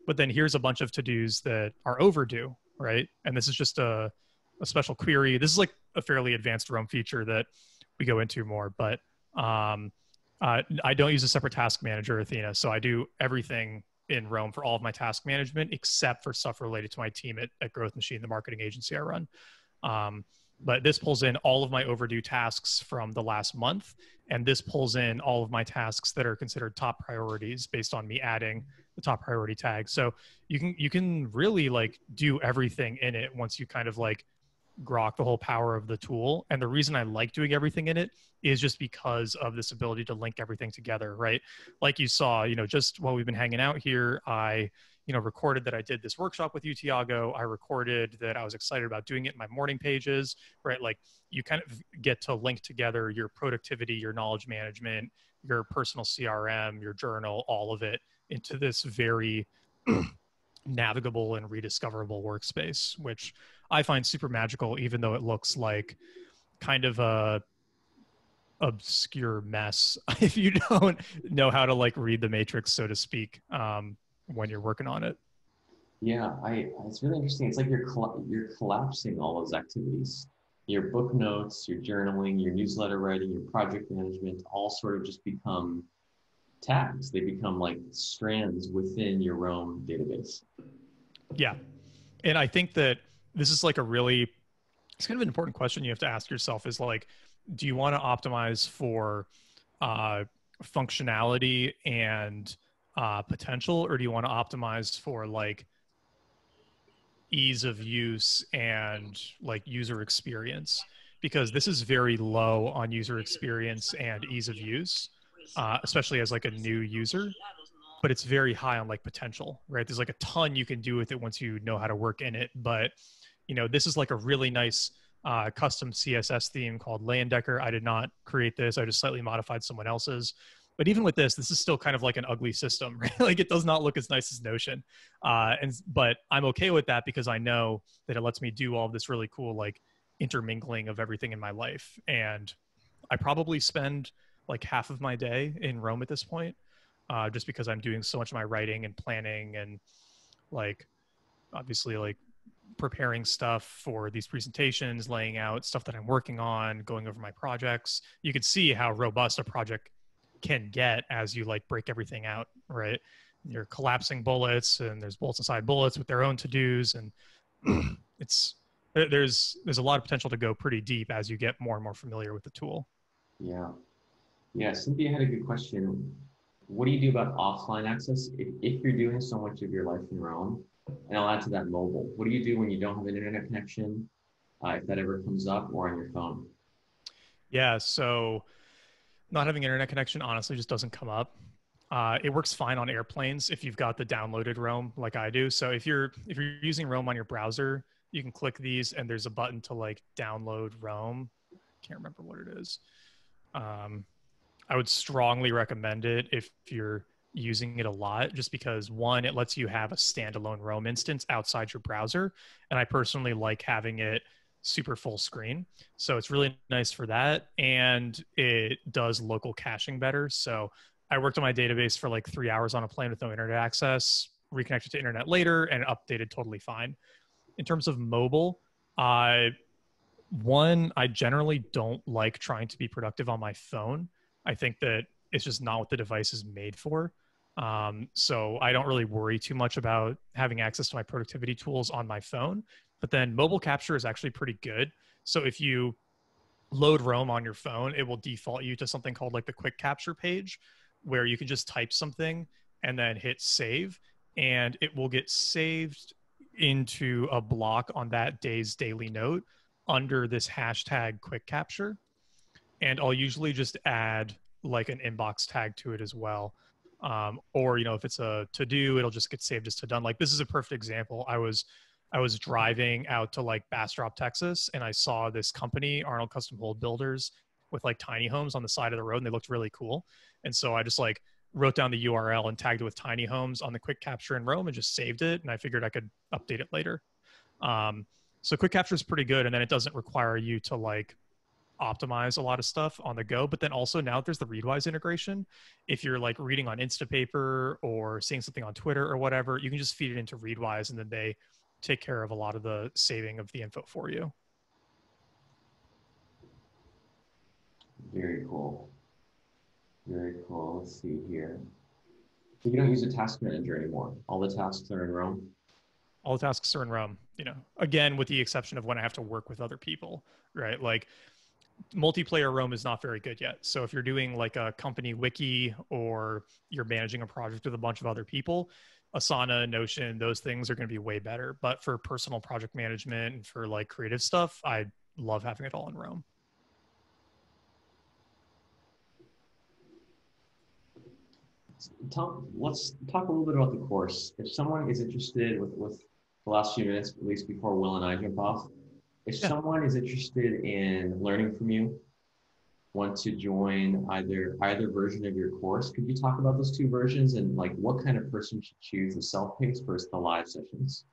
But then here's a bunch of to dos that are overdue. Right, and this is just a a special query. This is like a fairly advanced Roam feature that we go into more, but um, uh, I don't use a separate task manager, Athena. So I do everything in Roam for all of my task management, except for stuff related to my team at, at Growth Machine, the marketing agency I run. Um, but this pulls in all of my overdue tasks from the last month, and this pulls in all of my tasks that are considered top priorities based on me adding the top priority tag. So you can you can really like do everything in it once you kind of like grok the whole power of the tool. And the reason i like doing everything in it is just because of this ability to link everything together right? Like you saw you know just while we've been hanging out here i you know recorded that i did this workshop with you tiago. I recorded that i was excited about doing it in my morning pages right? Like you kind of get to link together your productivity your knowledge management your personal crm your journal all of it into this very navigable and rediscoverable workspace which I find super magical, even though it looks like kind of a obscure mess if you don't know how to like read the matrix, so to speak, um, when you're working on it. Yeah, I it's really interesting. It's like you're you're collapsing all those activities. Your book notes, your journaling, your newsletter writing, your project management, all sort of just become tags. They become like strands within your own database. Yeah. And I think that this is like a really it's kind of an important question you have to ask yourself is like do you want to optimize for uh, functionality and uh, potential or do you want to optimize for like ease of use and like user experience? Because this is very low on user experience and ease of use uh, especially as like a new user but it's very high on like potential right? There's like a ton you can do with it once you know how to work in it but you know, this is like a really nice uh, custom CSS theme called Leyendecker. I did not create this. I just slightly modified someone else's. But even with this, this is still kind of like an ugly system, right? like it does not look as nice as Notion. Uh, and but I'm okay with that because I know that it lets me do all this really cool like intermingling of everything in my life. And I probably spend like half of my day in Roam at this point, uh, just because I'm doing so much of my writing and planning and like obviously like preparing stuff for these presentations, laying out stuff that I'm working on, going over my projects. You could see how robust a project can get as you like break everything out, right? You're collapsing bullets and there's bullets inside bullets with their own to-dos and it's there's there's a lot of potential to go pretty deep as you get more and more familiar with the tool. Yeah. Yeah, Cynthia had a good question. What do you do about offline access if, if you're doing so much of your life in Roam? And I'll add to that mobile. What do you do when you don't have an internet connection, uh, if that ever comes up, or on your phone? Yeah, so not having internet connection honestly just doesn't come up. Uh, it works fine on airplanes if you've got the downloaded Roam like I do. So if you're if you're using Roam on your browser, you can click these and there's a button to like download Roam. Can't remember what it is. Um, I would strongly recommend it if you're using it a lot just because one, it lets you have a standalone Roam instance outside your browser. And I personally like having it super full screen. So it's really nice for that. And it does local caching better. So I worked on my database for like three hours on a plane with no internet access, reconnected to internet later, and updated totally fine. In terms of mobile, I one, I generally don't like trying to be productive on my phone. I think that it's just not what the device is made for. Um, so I don't really worry too much about having access to my productivity tools on my phone. But then mobile capture is actually pretty good. So if you load Roam on your phone, it will default you to something called like the quick capture page, where you can just type something and then hit save, and it will get saved into a block on that day's daily note under this hashtag quick capture. And I'll usually just add like an inbox tag to it as well um, or you know if it's a to do it'll just get saved as to done like this is a perfect example. I was i was driving out to like bastrop texas and i saw this company arnold custom home builders with like tiny homes on the side of the road and they looked really cool. And so i just like wrote down the url and tagged it with tiny homes on the quick capture in Roam and just saved it and i figured i could update it later. Um, So quick capture is pretty good, and then it doesn't require you to like optimize a lot of stuff on the go. But then also now there's the Readwise integration. If you're like reading on Instapaper or seeing something on Twitter or whatever, you can just feed it into Readwise, and then they take care of a lot of the saving of the info for you. Very cool. Very cool. Let's see here. So you don't use a task manager anymore. All the tasks are in Roam. All the tasks are in Roam. You know, again, with the exception of when I have to work with other people, right? Like multiplayer Roam is not very good yet. So if you're doing like a company wiki or you're managing a project with a bunch of other people, Asana, Notion, those things are going to be way better. But for personal project management and for like creative stuff, I love having it all in Roam. Talk, let's talk a little bit about the course. If someone is interested with, with the last few minutes, at least before Will and I jump off, if yeah. someone is interested in learning from you, want to join either either version of your course, could you talk about those two versions and like what kind of person should choose the self-paced versus the live sessions?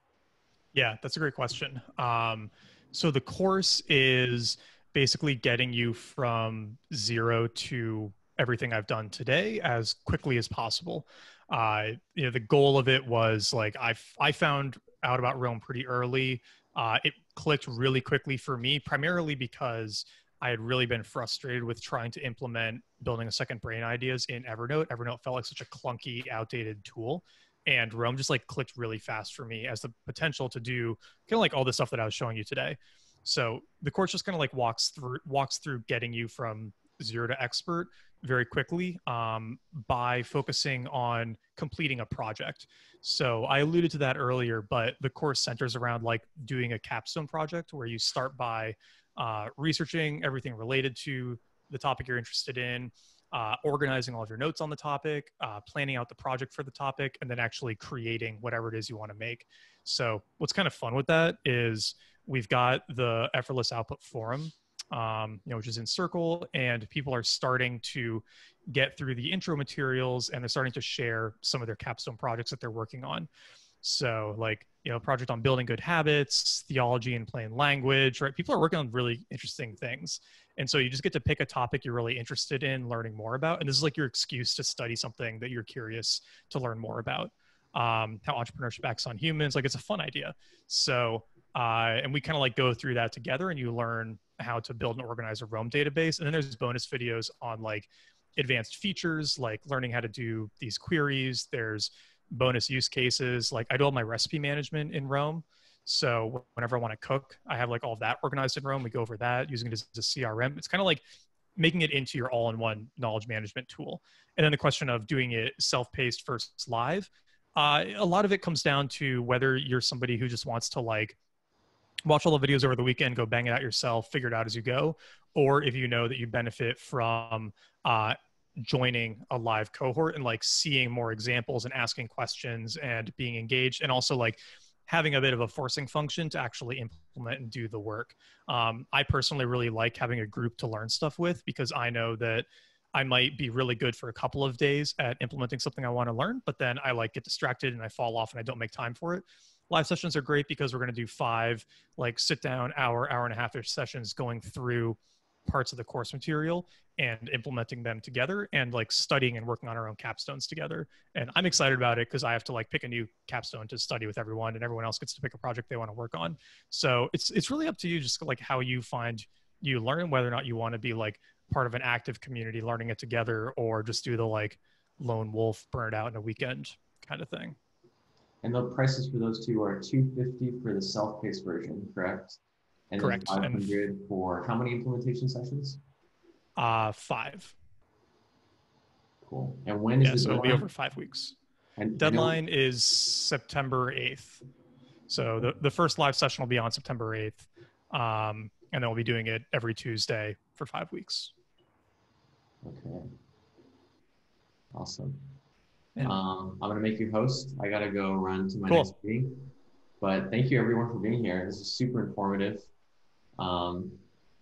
Yeah, that's a great question. Um, so the course is basically getting you from zero to everything I've done today as quickly as possible. Uh, you know, the goal of it was like I I found out about Roam pretty early. Uh, it clicked really quickly for me, primarily because I had really been frustrated with trying to implement building a second brain ideas in Evernote. Evernote felt like such a clunky, outdated tool. And Roam just like clicked really fast for me as the potential to do kind of like all the stuff that I was showing you today. So the course just kind of like walks through walks through getting you from zero to expert very quickly um, by focusing on completing a project. So I alluded to that earlier, but the course centers around like doing a capstone project where you start by uh, researching everything related to the topic you're interested in, uh, organizing all of your notes on the topic, uh, planning out the project for the topic, and then actually creating whatever it is you want to make. So what's kind of fun with that is we've got the effortless output forum um, you know, which is in Circle, and people are starting to get through the intro materials and they're starting to share some of their capstone projects that they're working on. So, like, you know, project on building good habits, theology in plain language, right? People are working on really interesting things. And so you just get to pick a topic you're really interested in learning more about. And this is like your excuse to study something that you're curious to learn more about. Um, how entrepreneurship acts on humans, like it's a fun idea. So, uh, and we kind of like go through that together and you learn how to build and organize a Roam database. And then there's bonus videos on like advanced features, like learning how to do these queries. There's bonus use cases. Like I do all my recipe management in Roam. So whenever I want to cook, I have like all that organized in Roam. We go over that using it as a CRM. It's kind of like making it into your all-in-one knowledge management tool. And then the question of doing it self-paced versus live, uh, a lot of it comes down to whether you're somebody who just wants to like watch all the videos over the weekend, go bang it out yourself, figure it out as you go. Or if you know that you benefit from uh, joining a live cohort and like seeing more examples and asking questions and being engaged, and also like having a bit of a forcing function to actually implement and do the work. Um, I personally really like having a group to learn stuff with because I know that I might be really good for a couple of days at implementing something I want to learn, but then I like get distracted and I fall off and I don't make time for it live sessions are great because we're going to do five like sit down hour hour and a half ish sessions going through parts of the course material and implementing them together and like studying and working on our own capstones together. And i'm excited about it because i have to like pick a new capstone to study with everyone and everyone else gets to pick a project they want to work on. So it's it's really up to you just like how you find you learn whether or not you want to be like part of an active community learning it together or just do the like lone wolf burn it out in a weekend kind of thing and the prices for those two are 250 for the self-paced version, correct? And correct. 500 and for how many implementation sessions? Uh, five. Cool. And when is yeah, so deadline? it'll be over five weeks. And deadline is September 8th. So the, the first live session will be on September 8th. Um, and then we'll be doing it every Tuesday for five weeks. Okay. Awesome. Yeah. Um, I'm gonna make you host. I gotta go run to my cool. next meeting. But thank you everyone for being here. This is super informative. Um,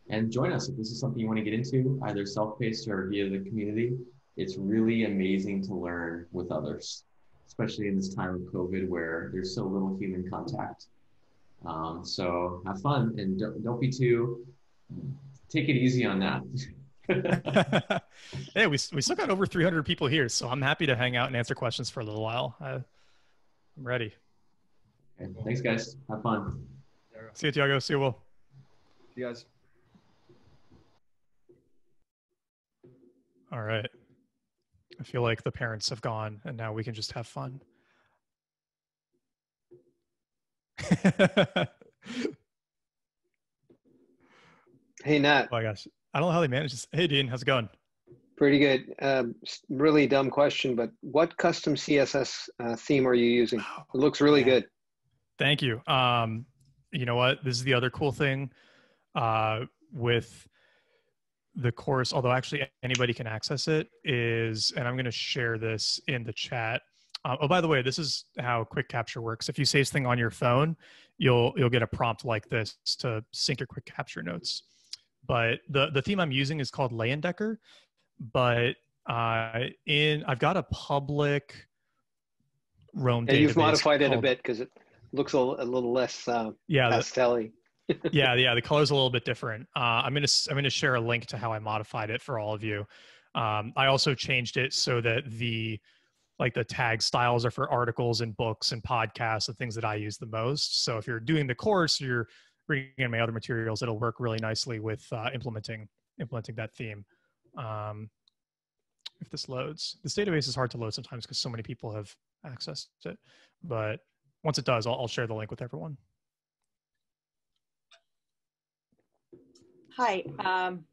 and join us if this is something you want to get into, either self-paced or via the community. It's really amazing to learn with others, especially in this time of COVID where there's so little human contact. Um, so have fun and don't, don't be too, take it easy on that. hey, we, we still got over 300 people here, so I'm happy to hang out and answer questions for a little while. I, I'm ready. Okay, thanks, guys. Have fun. See you, Tiago. See you, Will. You guys. All right. I feel like the parents have gone and now we can just have fun. Hey, Nat. Oh my gosh. I don't know how they manage this. Hey, Dean, how's it going? Pretty good. Um, really dumb question, but what custom CSS uh, theme are you using? It looks really good. Thank you. Um, you know what? This is the other cool thing uh, with the course, although actually anybody can access it, is, and I'm going to share this in the chat. Uh, oh, by the way, this is how Quick Capture works. If you save something on your phone, you'll you'll get a prompt like this to sync your Quick Capture notes. But the the theme I'm using is called Leyendecker. But uh, in I've got a public Roam And you've modified it a bit because it looks a, a little less uh, Yeah, the, yeah, yeah. The color's a little bit different. Uh, I'm gonna I'm gonna share a link to how I modified it for all of you. Um, I also changed it so that the like the tag styles are for articles and books and podcasts and things that I use the most. So if you're doing the course, you're reading in my other materials, it'll work really nicely with uh, implementing implementing that theme. Um, if this loads, this database is hard to load sometimes because so many people have accessed it. But once it does, I'll, I'll share the link with everyone. Hi, um,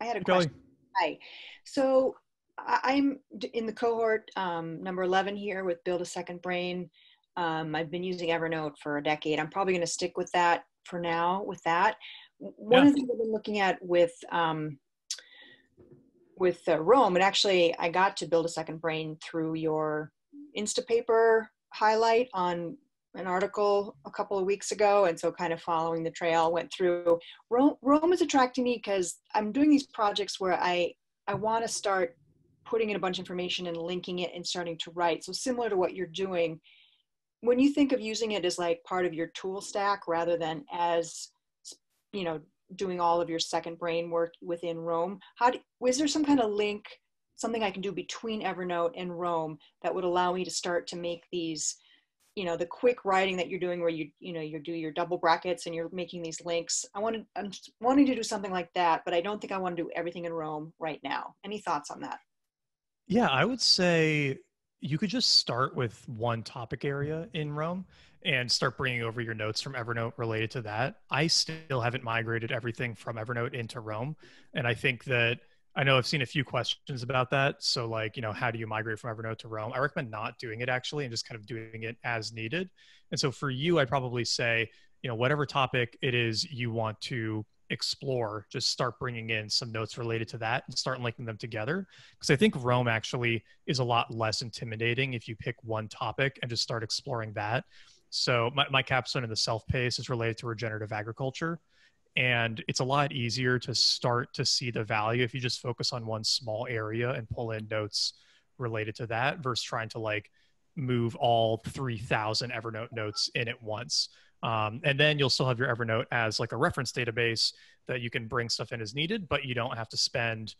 I had a Kelly. question. Hi. So I'm in the cohort um, number 11 here with Build a Second Brain. Um, I've been using Evernote for a decade. I'm probably going to stick with that for now with that. One Yeah. of the things I've been looking at with um, with uh, Roam, and actually I got to Build a Second Brain through your Instapaper highlight on an article a couple of weeks ago. And so kind of following the trail went through Roam, Roam is attracting me because I'm doing these projects where I I want to start putting in a bunch of information and linking it and starting to write. So similar to what you're doing, when you think of using it as like part of your tool stack rather than as you know doing all of your second brain work within Roam, how do, is there some kind of link, something I can do between Evernote and Roam that would allow me to start to make these you know the quick writing that you're doing where you you know you do your double brackets and you're making these links? I wanted i'm wanting to do something like that but i don't think i want to do everything in Roam right now. Any thoughts on that? Yeah, I would say you could just start with one topic area in Roam and start bringing over your notes from Evernote related to that. I still haven't migrated everything from Evernote into Roam. And I think that I know I've seen a few questions about that. So, like, you know, how do you migrate from Evernote to Roam? I recommend not doing it actually and just kind of doing it as needed. And so, for you, I'd probably say, you know, whatever topic it is you want to explore, just start bringing in some notes related to that and start linking them together because I think Roam actually is a lot less intimidating if you pick one topic and just start exploring that. So my, my capstone in the self pace is related to regenerative agriculture. And it's a lot easier to start to see the value if you just focus on one small area and pull in notes related to that versus trying to like move all 3000 Evernote notes in at once. Um, and then you'll still have your Evernote as like a reference database that you can bring stuff in as needed, but you don't have to spend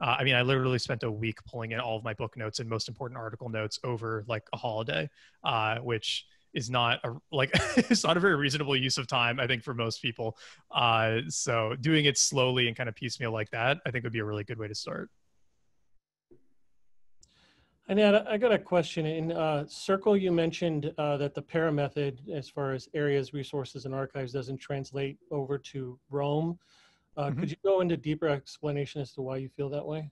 uh, I mean, I literally spent a week pulling in all of my book notes and most important article notes over like a holiday, uh, which is not a, like it's not a very reasonable use of time, I think, for most people. Uh, so doing it slowly and kind of piecemeal like that, I think would be a really good way to start. And I got a question. In uh, Circle, you mentioned uh, that the para method, as far as areas, resources, and archives, doesn't translate over to Roam. Uh, Mhm. Could you go into deeper explanation as to why you feel that way?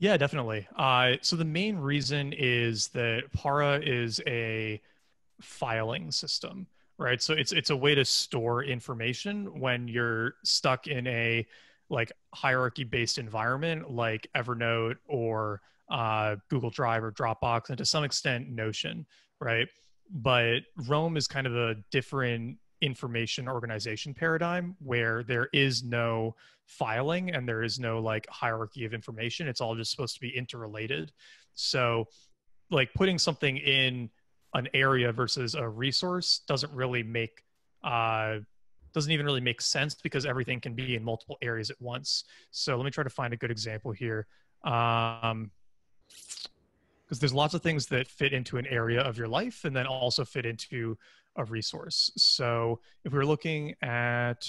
Yeah, definitely. Uh, so the main reason is that Para is a filing system, right? So it's it's a way to store information when you're stuck in a like hierarchy based environment like Evernote or uh, Google Drive or Dropbox, and to some extent Notion, right? But Roam is kind of a different information organization paradigm where there is no filing and there is no like hierarchy of information. It's all just supposed to be interrelated. So, like putting something in an area versus a resource doesn't really make uh, doesn't even really make sense because everything can be in multiple areas at once. So let me try to find a good example here. Um, because there's lots of things that fit into an area of your life and then also fit into a resource. So if we are looking at,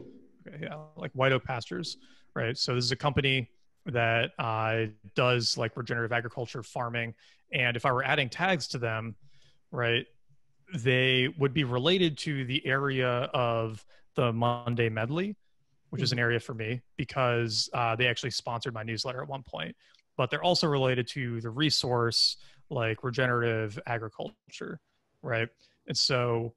okay, yeah, like White Oak Pastures, right? So this is a company that uh, does like regenerative agriculture farming. And if I were adding tags to them, right, they would be related to the area of the Monday Medley, which is an area for me because uh, they actually sponsored my newsletter at one point. But they're also related to the resource like regenerative agriculture, right? And so,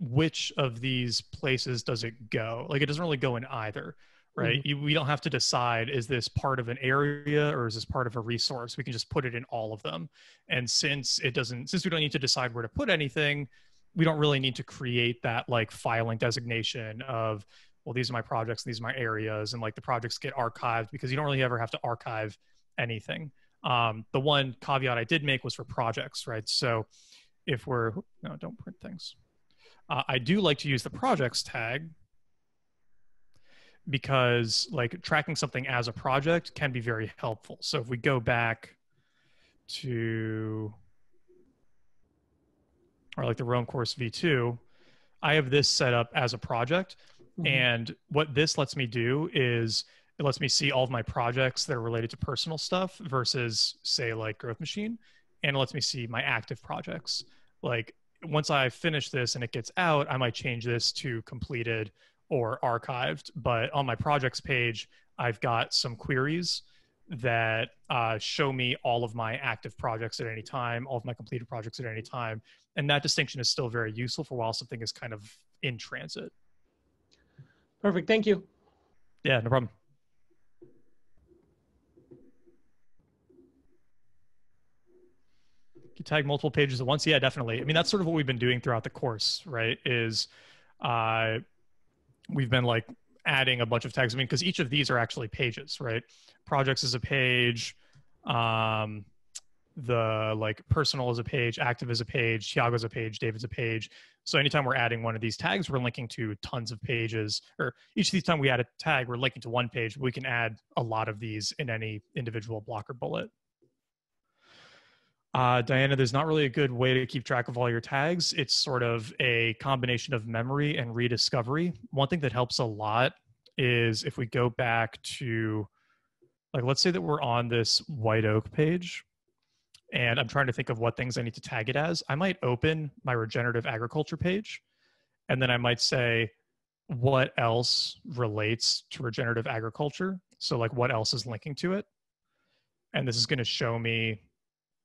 which of these places does it go? Like, it doesn't really go in either right? Mm-hmm. You, we don't have to decide is this part of an area or is this part of a resource? We can just put it in all of them. And since it doesn't, since we don't need to decide where to put anything, we don't really need to create that like filing designation of, well, these are my projects, these are my areas, and like the projects get archived because you don't really ever have to archive anything. Um, the one caveat I did make was for projects, right? So if we're, no, don't print things. Uh, I do like to use the projects tag because like tracking something as a project can be very helpful. So if we go back to or like the Roam course V2, I have this set up as a project. Mm-hmm. And what this lets me do is it lets me see all of my projects that are related to personal stuff versus say like growth machine. And it lets me see my active projects. Like once I finish this and it gets out, I might change this to completed or archived. But on my projects page, I've got some queries that uh, show me all of my active projects at any time, all of my completed projects at any time. And that distinction is still very useful for while something is kind of in transit. Perfect. Thank you. Yeah, no problem. You tag multiple pages at once? Yeah, definitely. I mean, that's sort of what we've been doing throughout the course, right? Is uh, we've been like adding a bunch of tags. I mean, because each of these are actually pages, right? Projects is a page. Um, the like personal is a page, active is a page, Tiago's a page, David's a page. So anytime we're adding one of these tags, we're linking to tons of pages. Or each of these time we add a tag, we're linking to one page. We can add a lot of these in any individual block or bullet. Uh, Diana, there's not really a good way to keep track of all your tags. It's sort of a combination of memory and rediscovery. One thing that helps a lot is if we go back to, like, let's say that we're on this white oak page and I'm trying to think of what things I need to tag it as. I might open my regenerative agriculture page and then I might say, what else relates to regenerative agriculture? So, like, what else is linking to it? And this is going to show me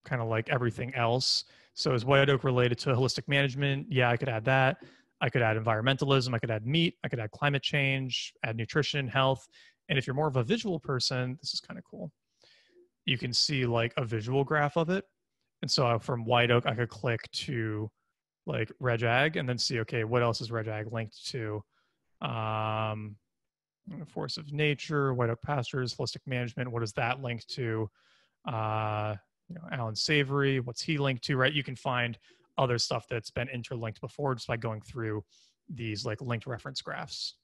kind of like everything else. So is White Oak related to holistic management? Yeah, I could add that. I could add environmentalism. I could add meat. I could add climate change, add nutrition, health. And if you're more of a visual person, this is kind of cool. You can see like a visual graph of it. And so from White Oak, I could click to like Reg Ag and then see, okay, what else is Reg Ag linked to? Um, force of nature, White Oak pastures, holistic management. What is that linked to? Uh, you know, Allan Savory, what's he linked to, right? You can find other stuff that's been interlinked before just by going through these like linked reference graphs.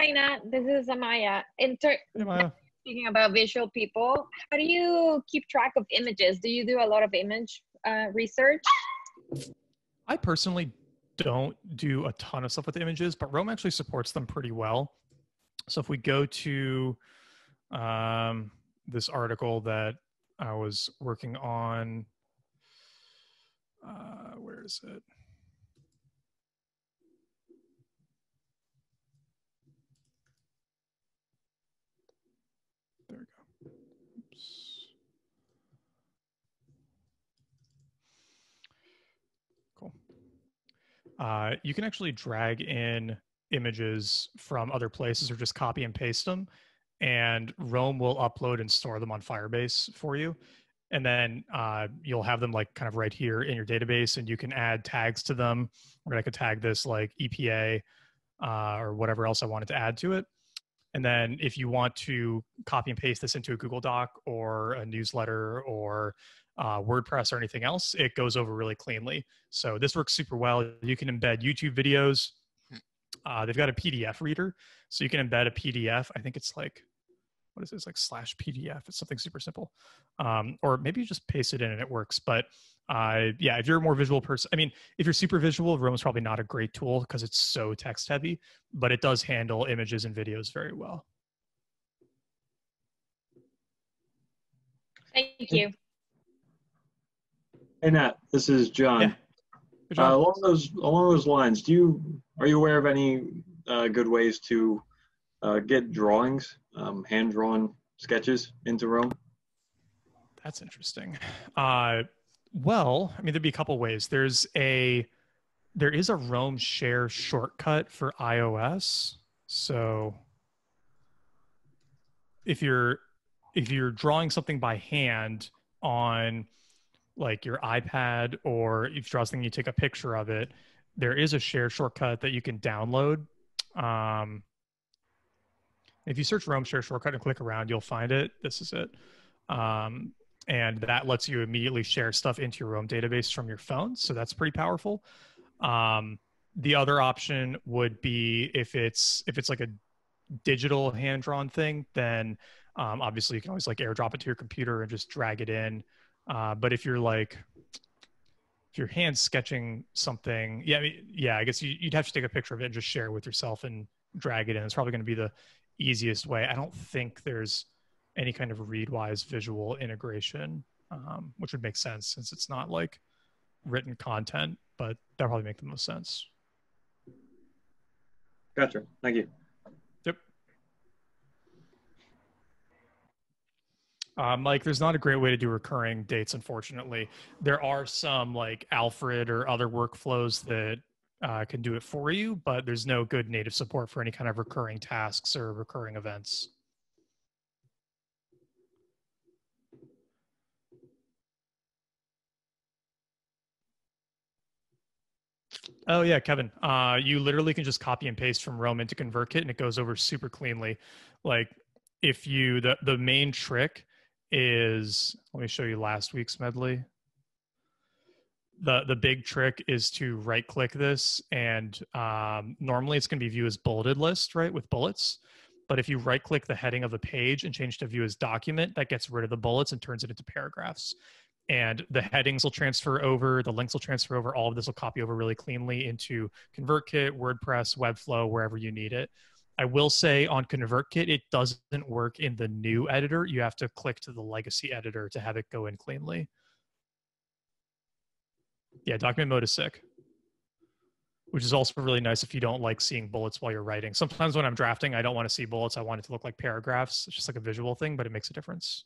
Hi, Nat. This is Amaya. Inter- hey, Amaya. Speaking about visual people, how do you keep track of images? Do you do a lot of image uh, research? I personally don't do a ton of stuff with images, but Roam actually supports them pretty well. So if we go to um, this article that I was working on. Uh, where is it? There we go. Oops. Cool. Uh, you can actually drag in images from other places or just copy and paste them and Roam will upload and store them on Firebase for you. And then uh, you'll have them like kind of right here in your database, and you can add tags to them. Or I could tag this like EPA uh, or whatever else I wanted to add to it. And then if you want to copy and paste this into a Google Doc or a newsletter or uh, WordPress or anything else, it goes over really cleanly. So this works super well. You can embed YouTube videos. Uh, they've got a PDF reader, so you can embed a PDF. I think it's like, what is this? Like slash PDF. It's something super simple. Um, or maybe you just paste it in and it works. But uh, yeah, if you're a more visual person, I mean, if you're super visual, Roam is probably not a great tool because it's so text heavy, but it does handle images and videos very well. Thank you. Hey Nat, this is John. Yeah. Job. Uh, along those along those lines, do you are you aware of any uh, good ways to uh, get drawings, um, hand drawn sketches into Roam? That's interesting. Uh, well, I mean, there'd be a couple ways. There's a there is a Roam Share shortcut for iOS. So if you're if you're drawing something by hand on like your iPad or if you draw something, you take a picture of it. There is a share shortcut that you can download. Um, if you search Roam Share shortcut and click around, you'll find it. This is it. Um, and that lets you immediately share stuff into your Roam database from your phone. So that's pretty powerful. Um, the other option would be if it's if it's like a digital hand drawn thing, then um, obviously you can always like airdrop it to your computer and just drag it in. Uh, but if you're like if you're hand sketching something, yeah, I mean, yeah, I guess you, would have to take a picture of it and just share it with yourself and drag it in. It's probably going to be the easiest way. I don't think there's any kind of Readwise visual integration, um, which would make sense since it's not like written content, but that probably make the most sense. Gotcha. Thank you. Um, like, there's not a great way to do recurring dates, unfortunately. There are some like Alfred or other workflows that uh, can do it for you, but there's no good native support for any kind of recurring tasks or recurring events. Oh yeah, Kevin. Uh, you literally can just copy and paste from Roam into ConvertKit, and it goes over super cleanly. Like if you the the main trick is let me show you last week's medley. The the big trick is to right click this, and um, normally it's going to be view as bulleted list, right, with bullets. But if you right click the heading of the page and change to view as document, that gets rid of the bullets and turns it into paragraphs and the headings will transfer over, the links will transfer over, all of this will copy over really cleanly into ConvertKit, WordPress, Webflow, wherever you need it. I will say on ConvertKit, it doesn't work in the new editor. You have to click to the legacy editor to have it go in cleanly. Yeah, document mode is sick, which is also really nice if you don't like seeing bullets while you're writing. Sometimes when I'm drafting, I don't want to see bullets. I want it to look like paragraphs. It's just like a visual thing, but it makes a difference.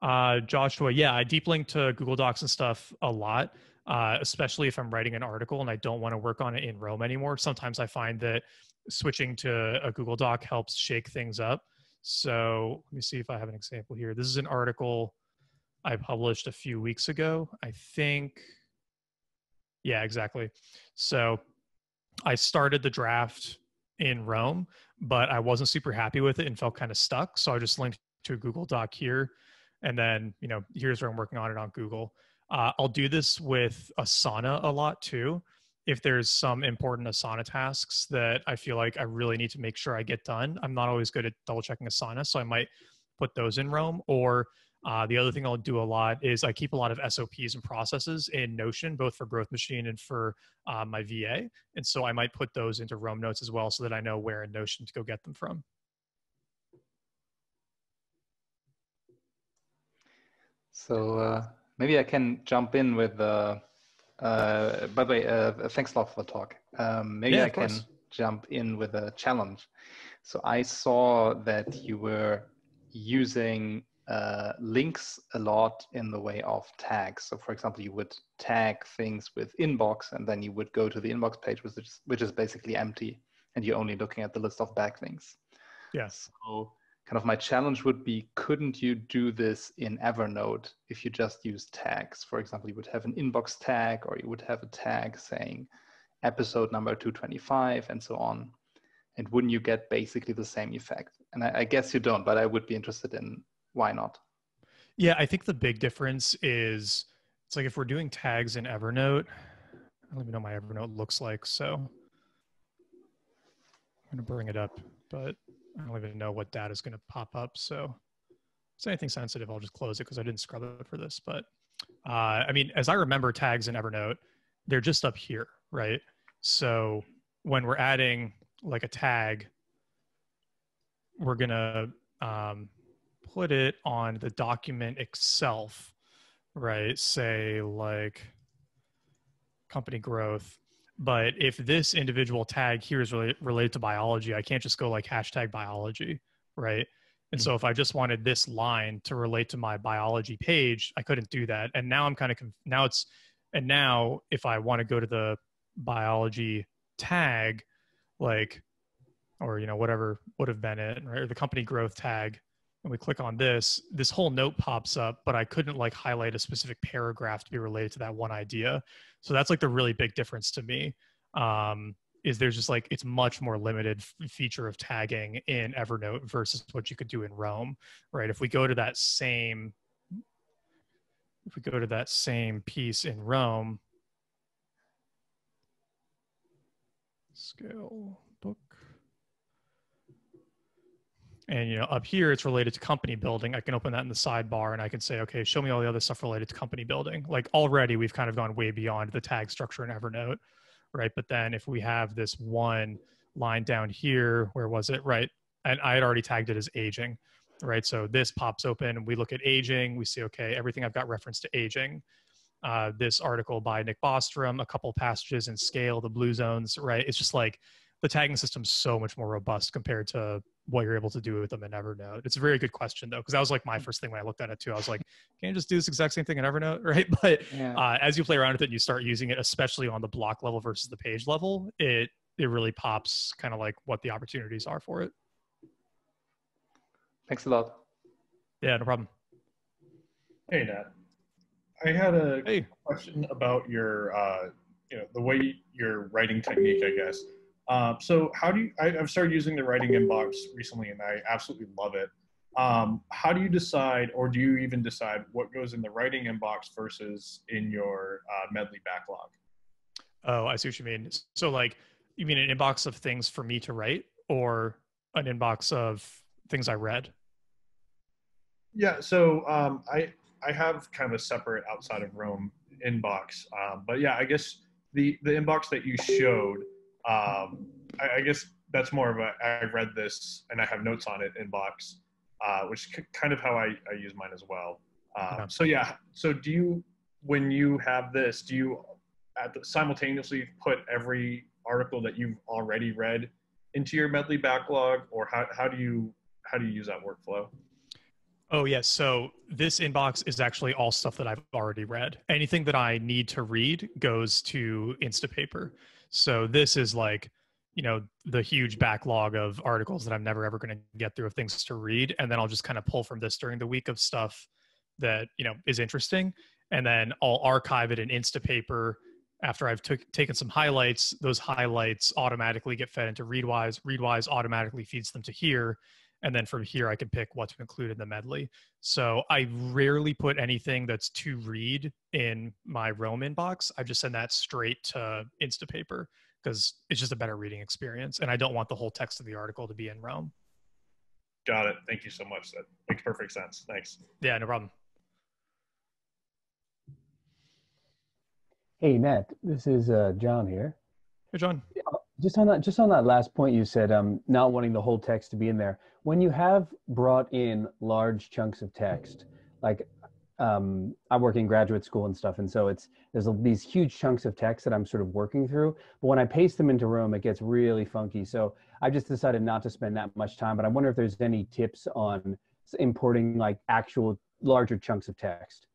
Uh, Joshua, yeah, I deep link to Google Docs and stuff a lot, uh, especially if I'm writing an article and I don't want to work on it in Roam anymore. Sometimes I find that switching to a Google Doc helps shake things up. So let me see if I have an example here. This is an article I published a few weeks ago. I think, yeah, exactly. So I started the draft in Roam, but I wasn't super happy with it and felt kind of stuck. So I just linked to a Google Doc here and then you know here's where i'm working on it on google uh, i'll do this with asana a lot too if there's some important asana tasks that i feel like i really need to make sure i get done i'm not always good at double checking asana so i might put those in Roam. or uh, the other thing I'll do a lot is I keep a lot of SOPs and processes in Notion, both for Growth Machine and for uh, my VA. And so I might put those into Roam Notes as well so that I know where in Notion to go get them from. So uh, maybe I can jump in with. Uh, uh, by the way, uh, thanks a lot for the talk. Um, maybe yeah, I can jump in with a challenge. So I saw that you were using uh, links a lot in the way of tags. So, for example, you would tag things with inbox, and then you would go to the inbox page, which is, which is basically empty, and you're only looking at the list of backlinks. Yes. So kind of my challenge would be couldn't you do this in evernote if you just use tags? For example you would have an inbox tag or you would have a tag saying episode number 225 and so on. And wouldn't you get basically the same effect? And I, I guess you don't but i would be interested in why not. Yeah, I think the big difference is it's like if we're doing tags in Evernote, I don't even know what my Evernote looks like, so I'm gonna bring it up, but I don't even know what data is gonna pop up. So if it's anything sensitive, I'll just close it because I didn't scrub it for this. But uh, I mean, as I remember tags in Evernote, they're just up here, right? So when we're adding like a tag, we're gonna um, put it on the document itself, right? Say like company growth. But if this individual tag here is really related to biology, I can't just go like hashtag biology, right? And hmm. so if I just wanted this line to relate to my biology page, I couldn't do that. And now I'm kind of conf- now it's and now if I want to go to the biology tag, like or you know whatever would have been it, right? Or the company growth tag, and we click on this, this whole note pops up, but I couldn't like highlight a specific paragraph to be related to that one idea. So that's like the really big difference to me. Um, is there's just like it's much more limited feature of tagging in Evernote versus what you could do in Roam, right? If we go to that same, if we go to that same piece in Roam, scale book and you know up here it's related to company building. I can open that in the sidebar and i can say okay show me all the other stuff related to company building. Like already we've kind of gone way beyond the tag structure in evernote right? But then if we have this one line down here where was it? Right and i had already tagged it as aging right? So this pops open we look at aging we see okay everything i've got reference to aging. Uh, this article by nick bostrom a couple passages in scale the blue zones right? It's just like the tagging system's so much more robust compared to what you're able to do with them in Evernote. It's a very good question though, because that was like my first thing when I looked at it too. I was like, can you just do this exact same thing in Evernote, right? But Yeah. uh, as you play around with it and you start using it, especially on the block level versus the page level, it it really pops kind of like what the opportunities are for it. Thanks a lot. Yeah, no problem. Hey, Nat. I had a Hey. question about your, uh, you know, the way your writing technique, I guess. Um, so how do you, I, I've started using the writing inbox recently and I absolutely love it. Um, how do you decide, or do you even decide what goes in the writing inbox versus in your uh, medley backlog? Oh, I see what you mean. So like, you mean an inbox of things for me to write, or an inbox of things I read? Yeah, so um, I I have kind of a separate outside of Roam inbox, um, but yeah, I guess the the inbox that you showed, um, I, I guess that's more of a I read this and I have notes on it inbox, uh, which is kind of how I, I use mine as well. Um, Yeah. So yeah, so do you when you have this, do you at the, simultaneously put every article that you've already read into your medley backlog, or how how do you how do you use that workflow? Oh, yes. So this inbox is actually all stuff that I've already read. Anything that I need to read goes to Instapaper. So this is like, you know, the huge backlog of articles that I'm never ever going to get through of things to read. And then I'll just kind of pull from this during the week of stuff that, you know, is interesting. And then I'll archive it in Instapaper. After I've took, taken some highlights, those highlights automatically get fed into Readwise. Readwise automatically feeds them to here and then from here i can pick what to include in the medley so i rarely put anything that's to read in my roam inbox i just send that straight to instapaper because it's just a better reading experience and i don't want the whole text of the article to be in roam Got it. Thank you so much. That makes perfect sense. Thanks. yeah no problem Hey, Nat, this is uh, John here. hey john Just on that, just on that last point you said, um, not wanting the whole text to be in there. When you have brought in large chunks of text, like um, I work in graduate school and stuff, and so it's there's these huge chunks of text that I'm sort of working through. But when I paste them into Roam, it gets really funky. So I just decided not to spend that much time. But I wonder if there's any tips on importing like actual larger chunks of text.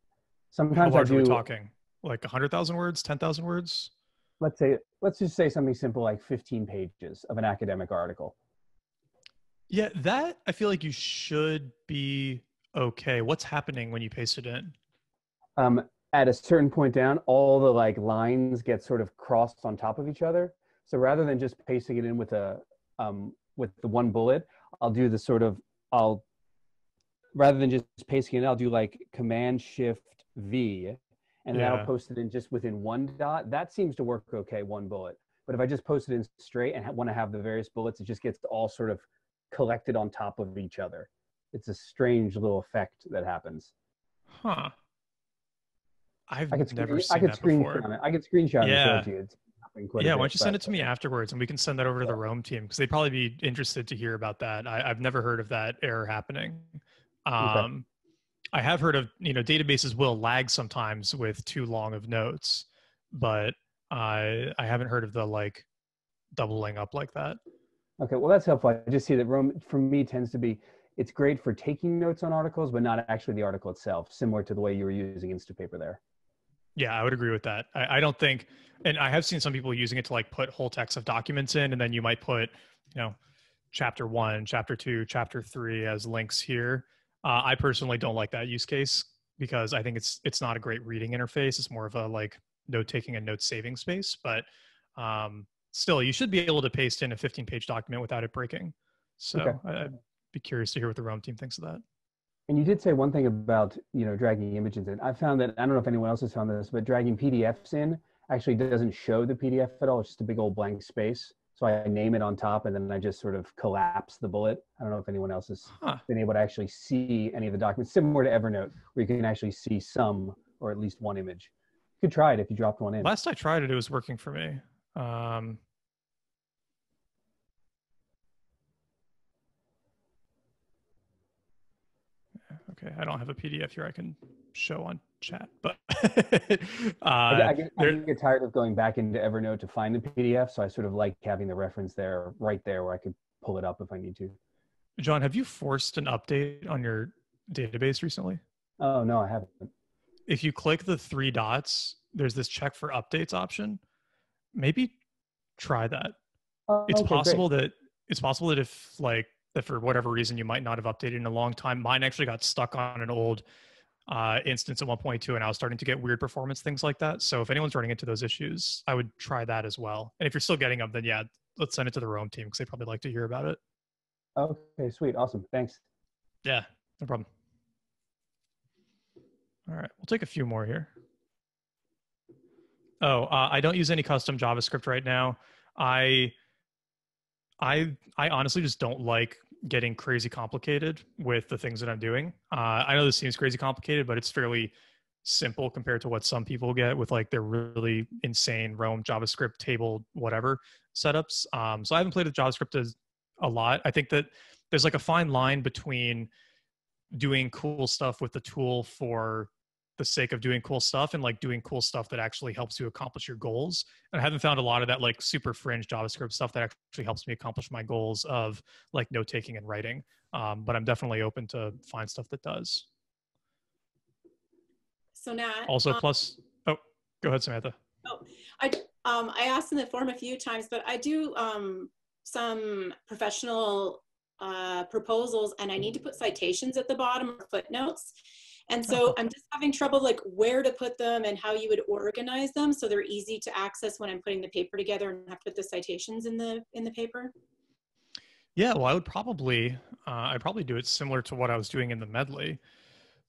how Sometimes I large are we talking like 100000 words 10000 words let's say let's just say something simple like 15 pages of an academic article. Yeah that i feel like you should be okay. What's happening when you paste it in? Um, at a certain point down all the like lines get sort of crossed on top of each other. So rather than just pasting it in with a um, with the one bullet i'll do the sort of i'll rather than just pasting it, I'll do like Command Shift V, and Yeah. that'll post it in just within one dot. That seems to work okay, one bullet. But if I just post it in straight and want to have the various bullets, it just gets all sort of collected on top of each other. It's a strange little effect that happens. Huh. I've I could never screen, seen I could that screenshot before. it. I could screenshot it Yeah. it to you. It's Yeah, why don't you send it to me afterwards and we can send that over to the Roam team because they'd probably be interested to hear about that. I, I've never heard of that error happening. Um, I have heard of, you know, databases will lag sometimes with too long of notes, but I I haven't heard of the like doubling up like that. Okay, well that's helpful. I just see that Roam for me tends to be it's great for taking notes on articles, but not actually the article itself, similar to the way you were using Instapaper there. Yeah, I would agree with that. I, I don't think, and I have seen some people using it to like put whole text of documents in, and then you might put, you know, chapter one, chapter two, chapter three as links here. Uh, I personally don't like that use case because I think it's it's not a great reading interface. It's more of a like note taking and note saving space. But um, still, you should be able to paste in a 15 page document without it breaking. So Okay. I, I'd be curious to hear what the Roam team thinks of that. And you did say one thing about you know dragging images in. I found that I don't know if anyone else has found this, but dragging PDFs in actually doesn't show the PDF at all. It's just a big old blank space. So I name it on top, and then I just sort of collapse the bullet. I don't know if anyone else has Huh. been able to actually see any of the documents, similar to Evernote, where you can actually see some or at least one image. You could try it if you dropped one in. Last I tried it, it was working for me. Um, okay, I don't have a PDF here I can show on chat, but uh, I, get, I get tired of going back into Evernote to find the PDF, so I sort of like having the reference there, right there, where I could pull it up if I need to. John, have you forced an update on your database recently? Oh no, I haven't. If you click the three dots, there's this check for updates option. Maybe try that. Oh, it's okay, great. possible that it's possible that if like that for whatever reason you might not have updated in a long time. Mine actually got stuck on an old uh, instance at 1.2, and I was starting to get weird performance things like that. So if anyone's running into those issues, I would try that as well. And if you're still getting them, then yeah, let's send it to the Roam team because they probably like to hear about it. Okay, sweet, awesome, thanks. Yeah, no problem. All right, we'll take a few more here. Oh, uh, I don't use any custom JavaScript right now. I, I, I honestly just don't like getting crazy complicated with the things that I'm doing. Uh, I know this seems crazy complicated, but it's fairly simple compared to what some people get with like their really insane Roam JavaScript table whatever setups. Um, so I haven't played with JavaScript as a lot. I think that there's like a fine line between doing cool stuff with the tool for the sake of doing cool stuff and like doing cool stuff that actually helps you accomplish your goals. And I haven't found a lot of that like super fringe JavaScript stuff that actually helps me accomplish my goals of like note taking and writing. Um, but I'm definitely open to find stuff that does. So Nat. Also, um, plus, oh, go ahead, Samantha. Oh, I um I asked in the form a few times, but I do um some professional uh, proposals, and I need to put citations at the bottom or footnotes. And so I'm just having trouble like where to put them and how you would organize them so they're easy to access when I'm putting the paper together and have to put the citations in the in the paper. Yeah, well, I would probably, uh, I'd probably do it similar to what I was doing in the medley.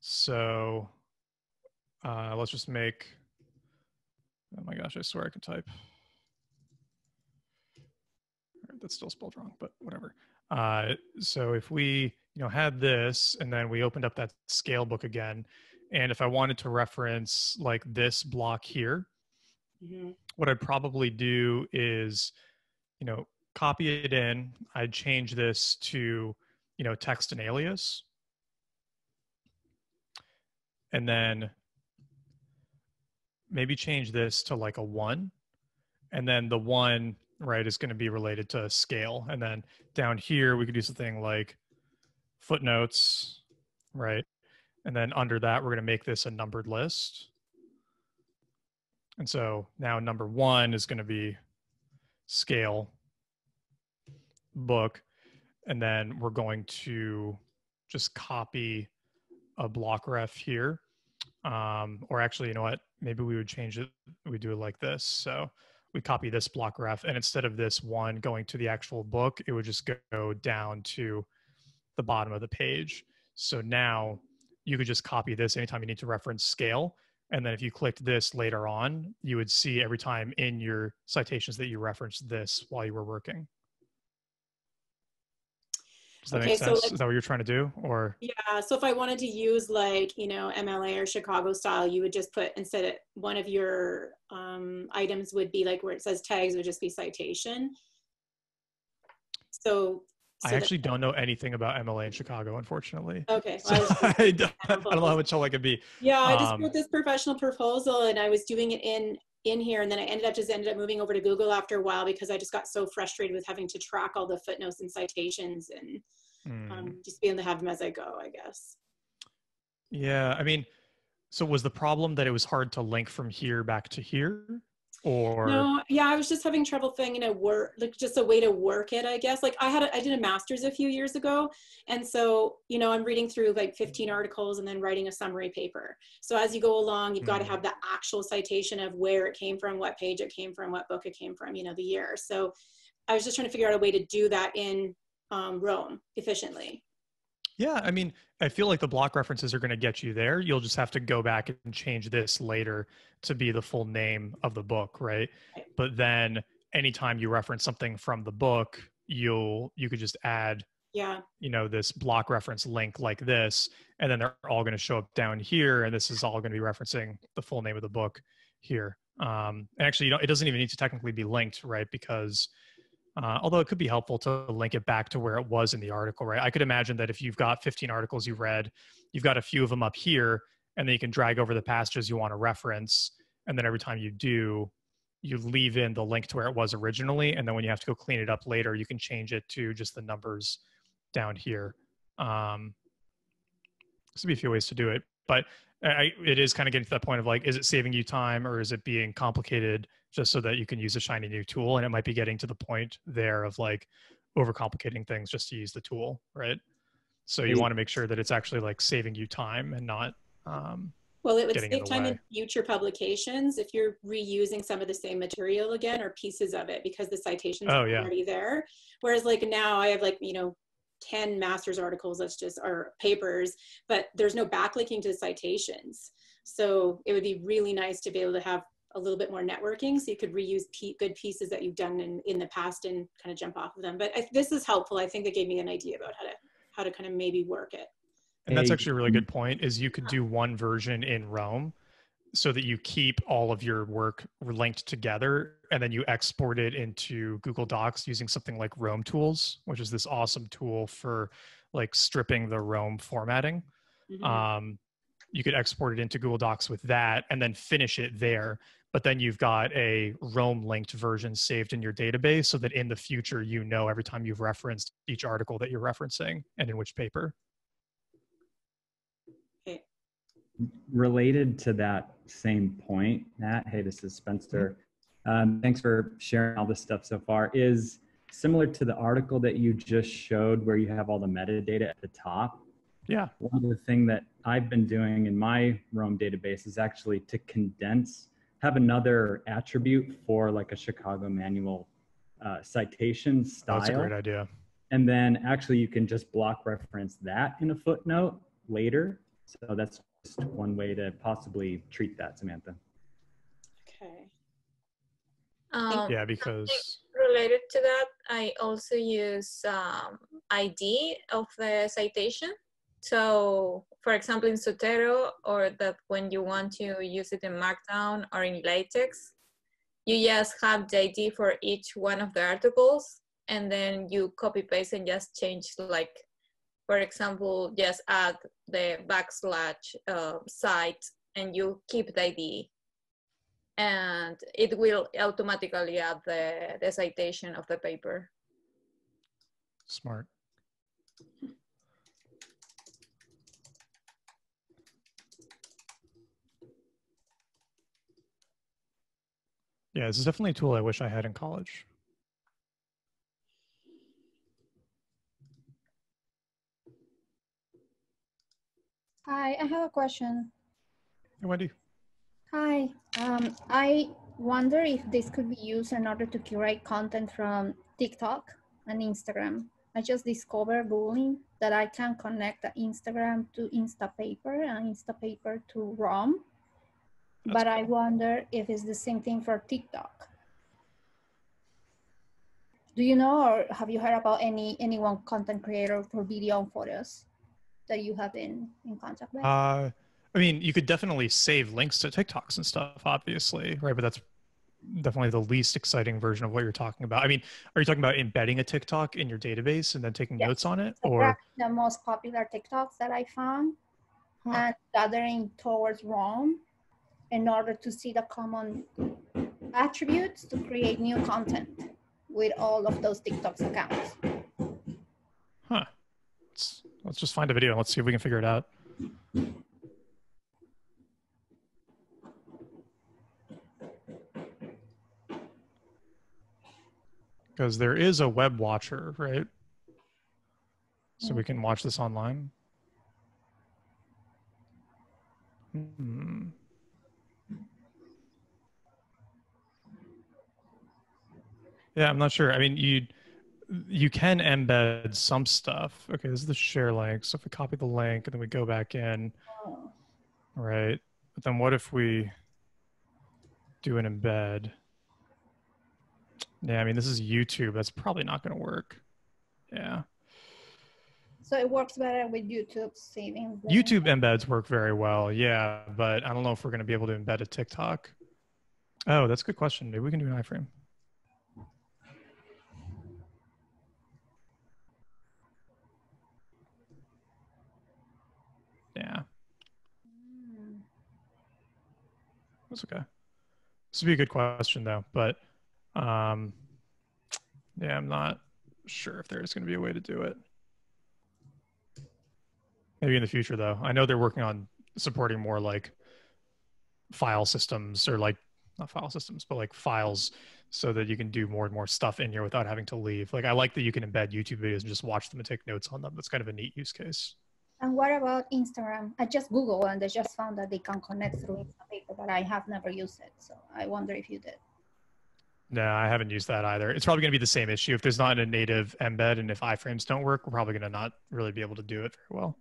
So uh, let's just make. Oh my gosh! I swear I can type. That's still spelled wrong, but whatever. Uh, so if we, you know, had this, and then we opened up that scale book again, and if I wanted to reference like this block here, Mhm. what I'd probably do is, you know, copy it in. I'd change this to, you know, text and alias. And then maybe change this to like a one. And then the one, right, is going to be related to scale. And then down here, we could do something like footnotes, right? And then under that, we're going to make this a numbered list. And so now number one is going to be scale book. And then we're going to just copy a block ref here. Um, or actually, you know what? Maybe we would change it. We do it like this. So we copy this block ref, and instead of this one going to the actual book, it would just go down to the bottom of the page. So now you could just copy this anytime you need to reference scale. And then if you clicked this later on, you would see every time in your citations that you referenced this while you were working. Does that Okay, make so sense? like- Is that what you're trying to do? Or Yeah, so if I wanted to use like, you know, MLA or Chicago style, you would just put instead of one of your um, items would be like where it says tags would just be citation. So, I so that- actually don't know anything about MLA in Chicago, unfortunately. Okay, So I I, don't, I don't know how much help I could be. Yeah, I just Um, wrote this professional proposal and I was doing it in in here and then I ended up just ended up moving over to Google after a while because I just got so frustrated with having to track all the footnotes and citations and Hmm. um, just being able to have them as I go, I guess. Yeah, I mean, so was the problem that it was hard to link from here back to here, or No, yeah, I was just having trouble finding a work, like just a way to work it, I guess. Like I had, a, I did a master's a few years ago. And so, you know, I'm reading through like 15 articles and then writing a summary paper. So as you go along, you've got to have the actual citation of where it came from, what page it came from, what book it came from, you know, the year. So I was just trying to figure out a way to do that in um, Roam efficiently. Yeah, I mean, I feel like the block references are going to get you there. You'll just have to go back and change this later to be the full name of the book, right? But then anytime you reference something from the book, you'll you could just add, Yeah. you know, this block reference link like this, and then they're all going to show up down here, and this is all going to be referencing the full name of the book here. Um, and actually, you know, it doesn't even need to technically be linked, right? Because uh, although it could be helpful to link it back to where it was in the article, right? I could imagine that if you've got 15 articles you read, you've got a few of them up here, and then you can drag over the passages you want to reference. And then every time you do, you leave in the link to where it was originally. And then when you have to go clean it up later, you can change it to just the numbers down here. Um, this be a few ways to do it, but I, it is kind of getting to that point of like, is it saving you time or is it being complicated just so that you can use a shiny new tool? And it might be getting to the point there of like overcomplicating things just to use the tool, right? So you want to make sure that it's actually like saving you time and not um, Well, it would getting in save time way. in future publications if you're reusing some of the same material again or pieces of it because the citations Oh, are yeah. already there. Whereas like now I have like, you know, 10 master's articles that's just or papers, but there's no backlinking to the citations. So it would be really nice to be able to have a little bit more networking so you could reuse pe- good pieces that you've done in, in the past and kind of jump off of them. But I, this is helpful. I think they gave me an idea about how to how to kind of maybe work it. And that's actually a really good point is you could do one version in Roam so that you keep all of your work linked together and then you export it into Google Docs using something like Roam Tools, which is this awesome tool for like stripping the Roam formatting. Mhm. Um, you could export it into Google Docs with that and then finish it there. But then you've got a Roam linked version saved in your database so that in the future you know every time you've referenced each article that you're referencing and in which paper. Okay. related to that same point, Nat, hey, this is Spencer. Um, thanks for sharing all this stuff so far. Is similar to the article that you just showed where you have all the metadata at the top. Yeah. One of the thing that I've been doing in my Roam database is actually to condense, have another attribute for like a Chicago manual uh, citation style. That's a great idea. And then actually you can just block reference that in a footnote later. So that's just one way to possibly treat that, Samantha. Okay. Um, Yeah, because related to that, I also use um, ID of the citation. So, for example, in Zotero, or that when you want to use it in Markdown or in LaTeX, you just have the ID for each one of the articles, and then you copy paste and just change, like, for example, just add the backslash uh, cite, and you keep the ID and it will automatically add the, the citation of the paper. smart. Yeah, this is definitely a tool I wish I had in college. Hi, I have a question. Hey, Wendy. Hi, um, I wonder if this could be used in order to curate content from TikTok and Instagram. I just discovered Googling that I can connect Instagram to Instapaper and Instapaper to Roam. But I wonder if it's the same thing for TikTok. Do you know or have you heard about any anyone content creator for video and photos that you have been in contact with? Uh, I mean, you could definitely save links to TikToks and stuff, obviously, right? But that's definitely the least exciting version of what you're talking about. I mean, are you talking about embedding a TikTok in your database and then taking Yes. notes on it, So or the most popular TikToks that I found and gathering towards Roam in order to see the common attributes to create new content with all of those TikToks accounts. huh? Let's, let's just find a video. and Let's see if we can figure it out. Because there is a web watcher, right? So we can watch this online. Hmm. Yeah, I'm not sure. I mean, you you can embed some stuff. Okay, this is the share link. So if we copy the link and then we go back in, oh. right? But then what if we do an embed? Yeah, I mean, this is YouTube. That's probably not going to work. Yeah. So it works better with YouTube saving. the- YouTube embeds work very well. Yeah, but I don't know if we're going to be able to embed a TikTok. Oh, that's a good question. Maybe we can do an iframe. Yeah, that's okay. This would be a good question though, but um, yeah, I'm not sure if there's going to be a way to do it. Maybe in the future, though. I know they're working on supporting more like file systems or like not file systems, but like files so that you can do more and more stuff in here without having to leave. Like I like that you can embed YouTube videos and just watch them and take notes on them. That's kind of a neat use case. And what about Instagram? I just Googled and I just found that they can connect through Instapaper, but I have never used it. So I wonder if you did. No, I haven't used that either. It's probably going to be the same issue. If there's not a native embed and if iframes don't work, we're probably going to not really be able to do it very well.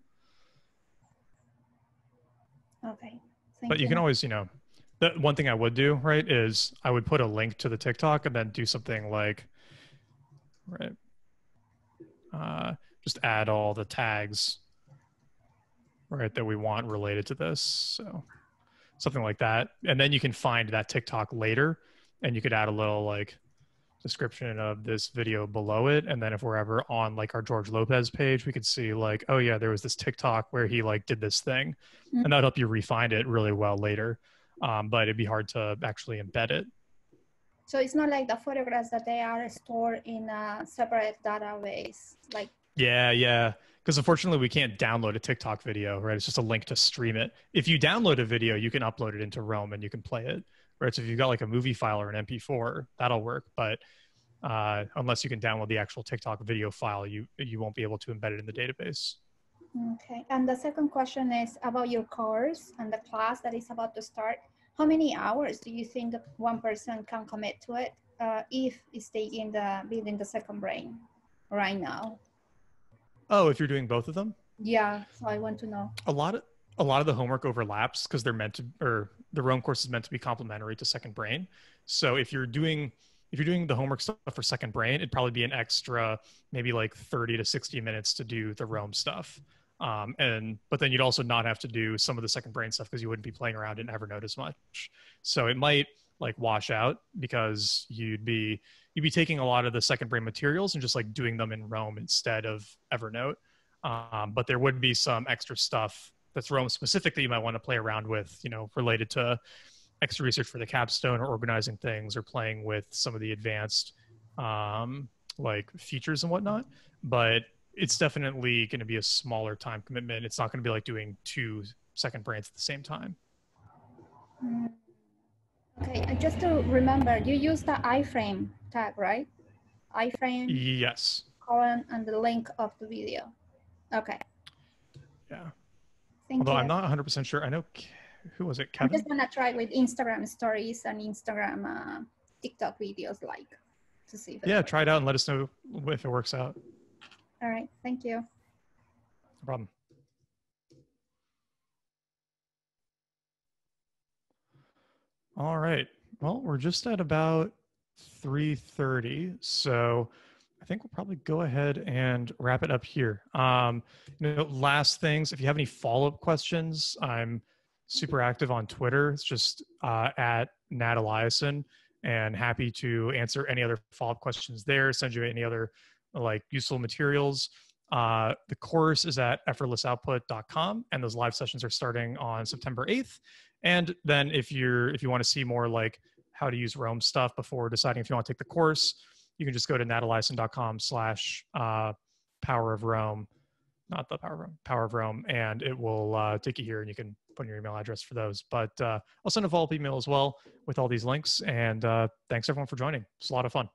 Okay. Thank but you can always, you know, the one thing I would do, right, is I would put a link to the TikTok and then do something like, right, uh, just add all the tags, right, that we want related to this. So something like that. And then you can find that TikTok later and you could add a little like description of this video below it. And then if we're ever on like our George Lopez page, we could see like, oh yeah, there was this TikTok where he like did this thing. Mm. And that'll help you refine it really well later. Um, but it'd be hard to actually embed it. So it's not like the photographs that they are stored in a separate database. Like, Yeah, yeah. Because unfortunately, we can't download a TikTok video, right? It's just a link to stream it. If you download a video, you can upload it into Roam and you can play it, right? So if you've got like a movie file or an MP4, that'll work. But uh, unless you can download the actual TikTok video file, you you won't be able to embed it in the database. okay. And the second question is about your course and the class that is about to start. How many hours do you think one person can commit to it uh, if it's taking the building the second brain right now? Oh, if you're doing both of them, Yeah. So I want to know. a lot of a lot of the homework overlaps because they're meant to or the Roam course is meant to be complementary to Second Brain. So if you're doing if you're doing the homework stuff for Second Brain, it'd probably be an extra maybe like 30 to 60 minutes to do the Roam stuff. Um, and but then you'd also not have to do some of the Second Brain stuff because you wouldn't be playing around in Evernote as much. So it might like wash out because you'd be you'd be taking a lot of the Second Brain materials and just like doing them in Roam instead of Evernote. Um, but there would be some extra stuff that's Roam specific that you might want to play around with, you know, related to extra research for the capstone or organizing things or playing with some of the advanced um, like features and whatnot. But it's definitely going to be a smaller time commitment. It's not going to be like doing two second brains at the same time. Mm. Okay. And just to remember, you use the iframe tag, right? iframe Yes. colon and the link of the video. Okay. Yeah. Thank Although you. I'm not 100% sure. I know, who was it? I'm just gonna try with Instagram stories and Instagram uh, TikTok videos like to see if it Yeah, works. try it out and let us know if it works out. All right, thank you. No problem. All right. Well, we're just at about 3:30, so I think we'll probably go ahead and wrap it up here. Um, you know, last things, if you have any follow-up questions, I'm super active on Twitter. It's just uh, at Nat Eliason, and happy to answer any other follow-up questions there. Send you any other like useful materials. Uh, the course is at effortlessoutput.com, and those live sessions are starting on September 8th. And then if you're if you want to see more like how to use Roam stuff before deciding if you want to take the course, you can just go to nateliason.com slash uh, power of Rome, not the power of Roam, power of Rome, and it will uh, take you here and you can put in your email address for those. But uh, I'll send a follow-up email as well with all these links. And uh, thanks everyone for joining. It's a lot of fun.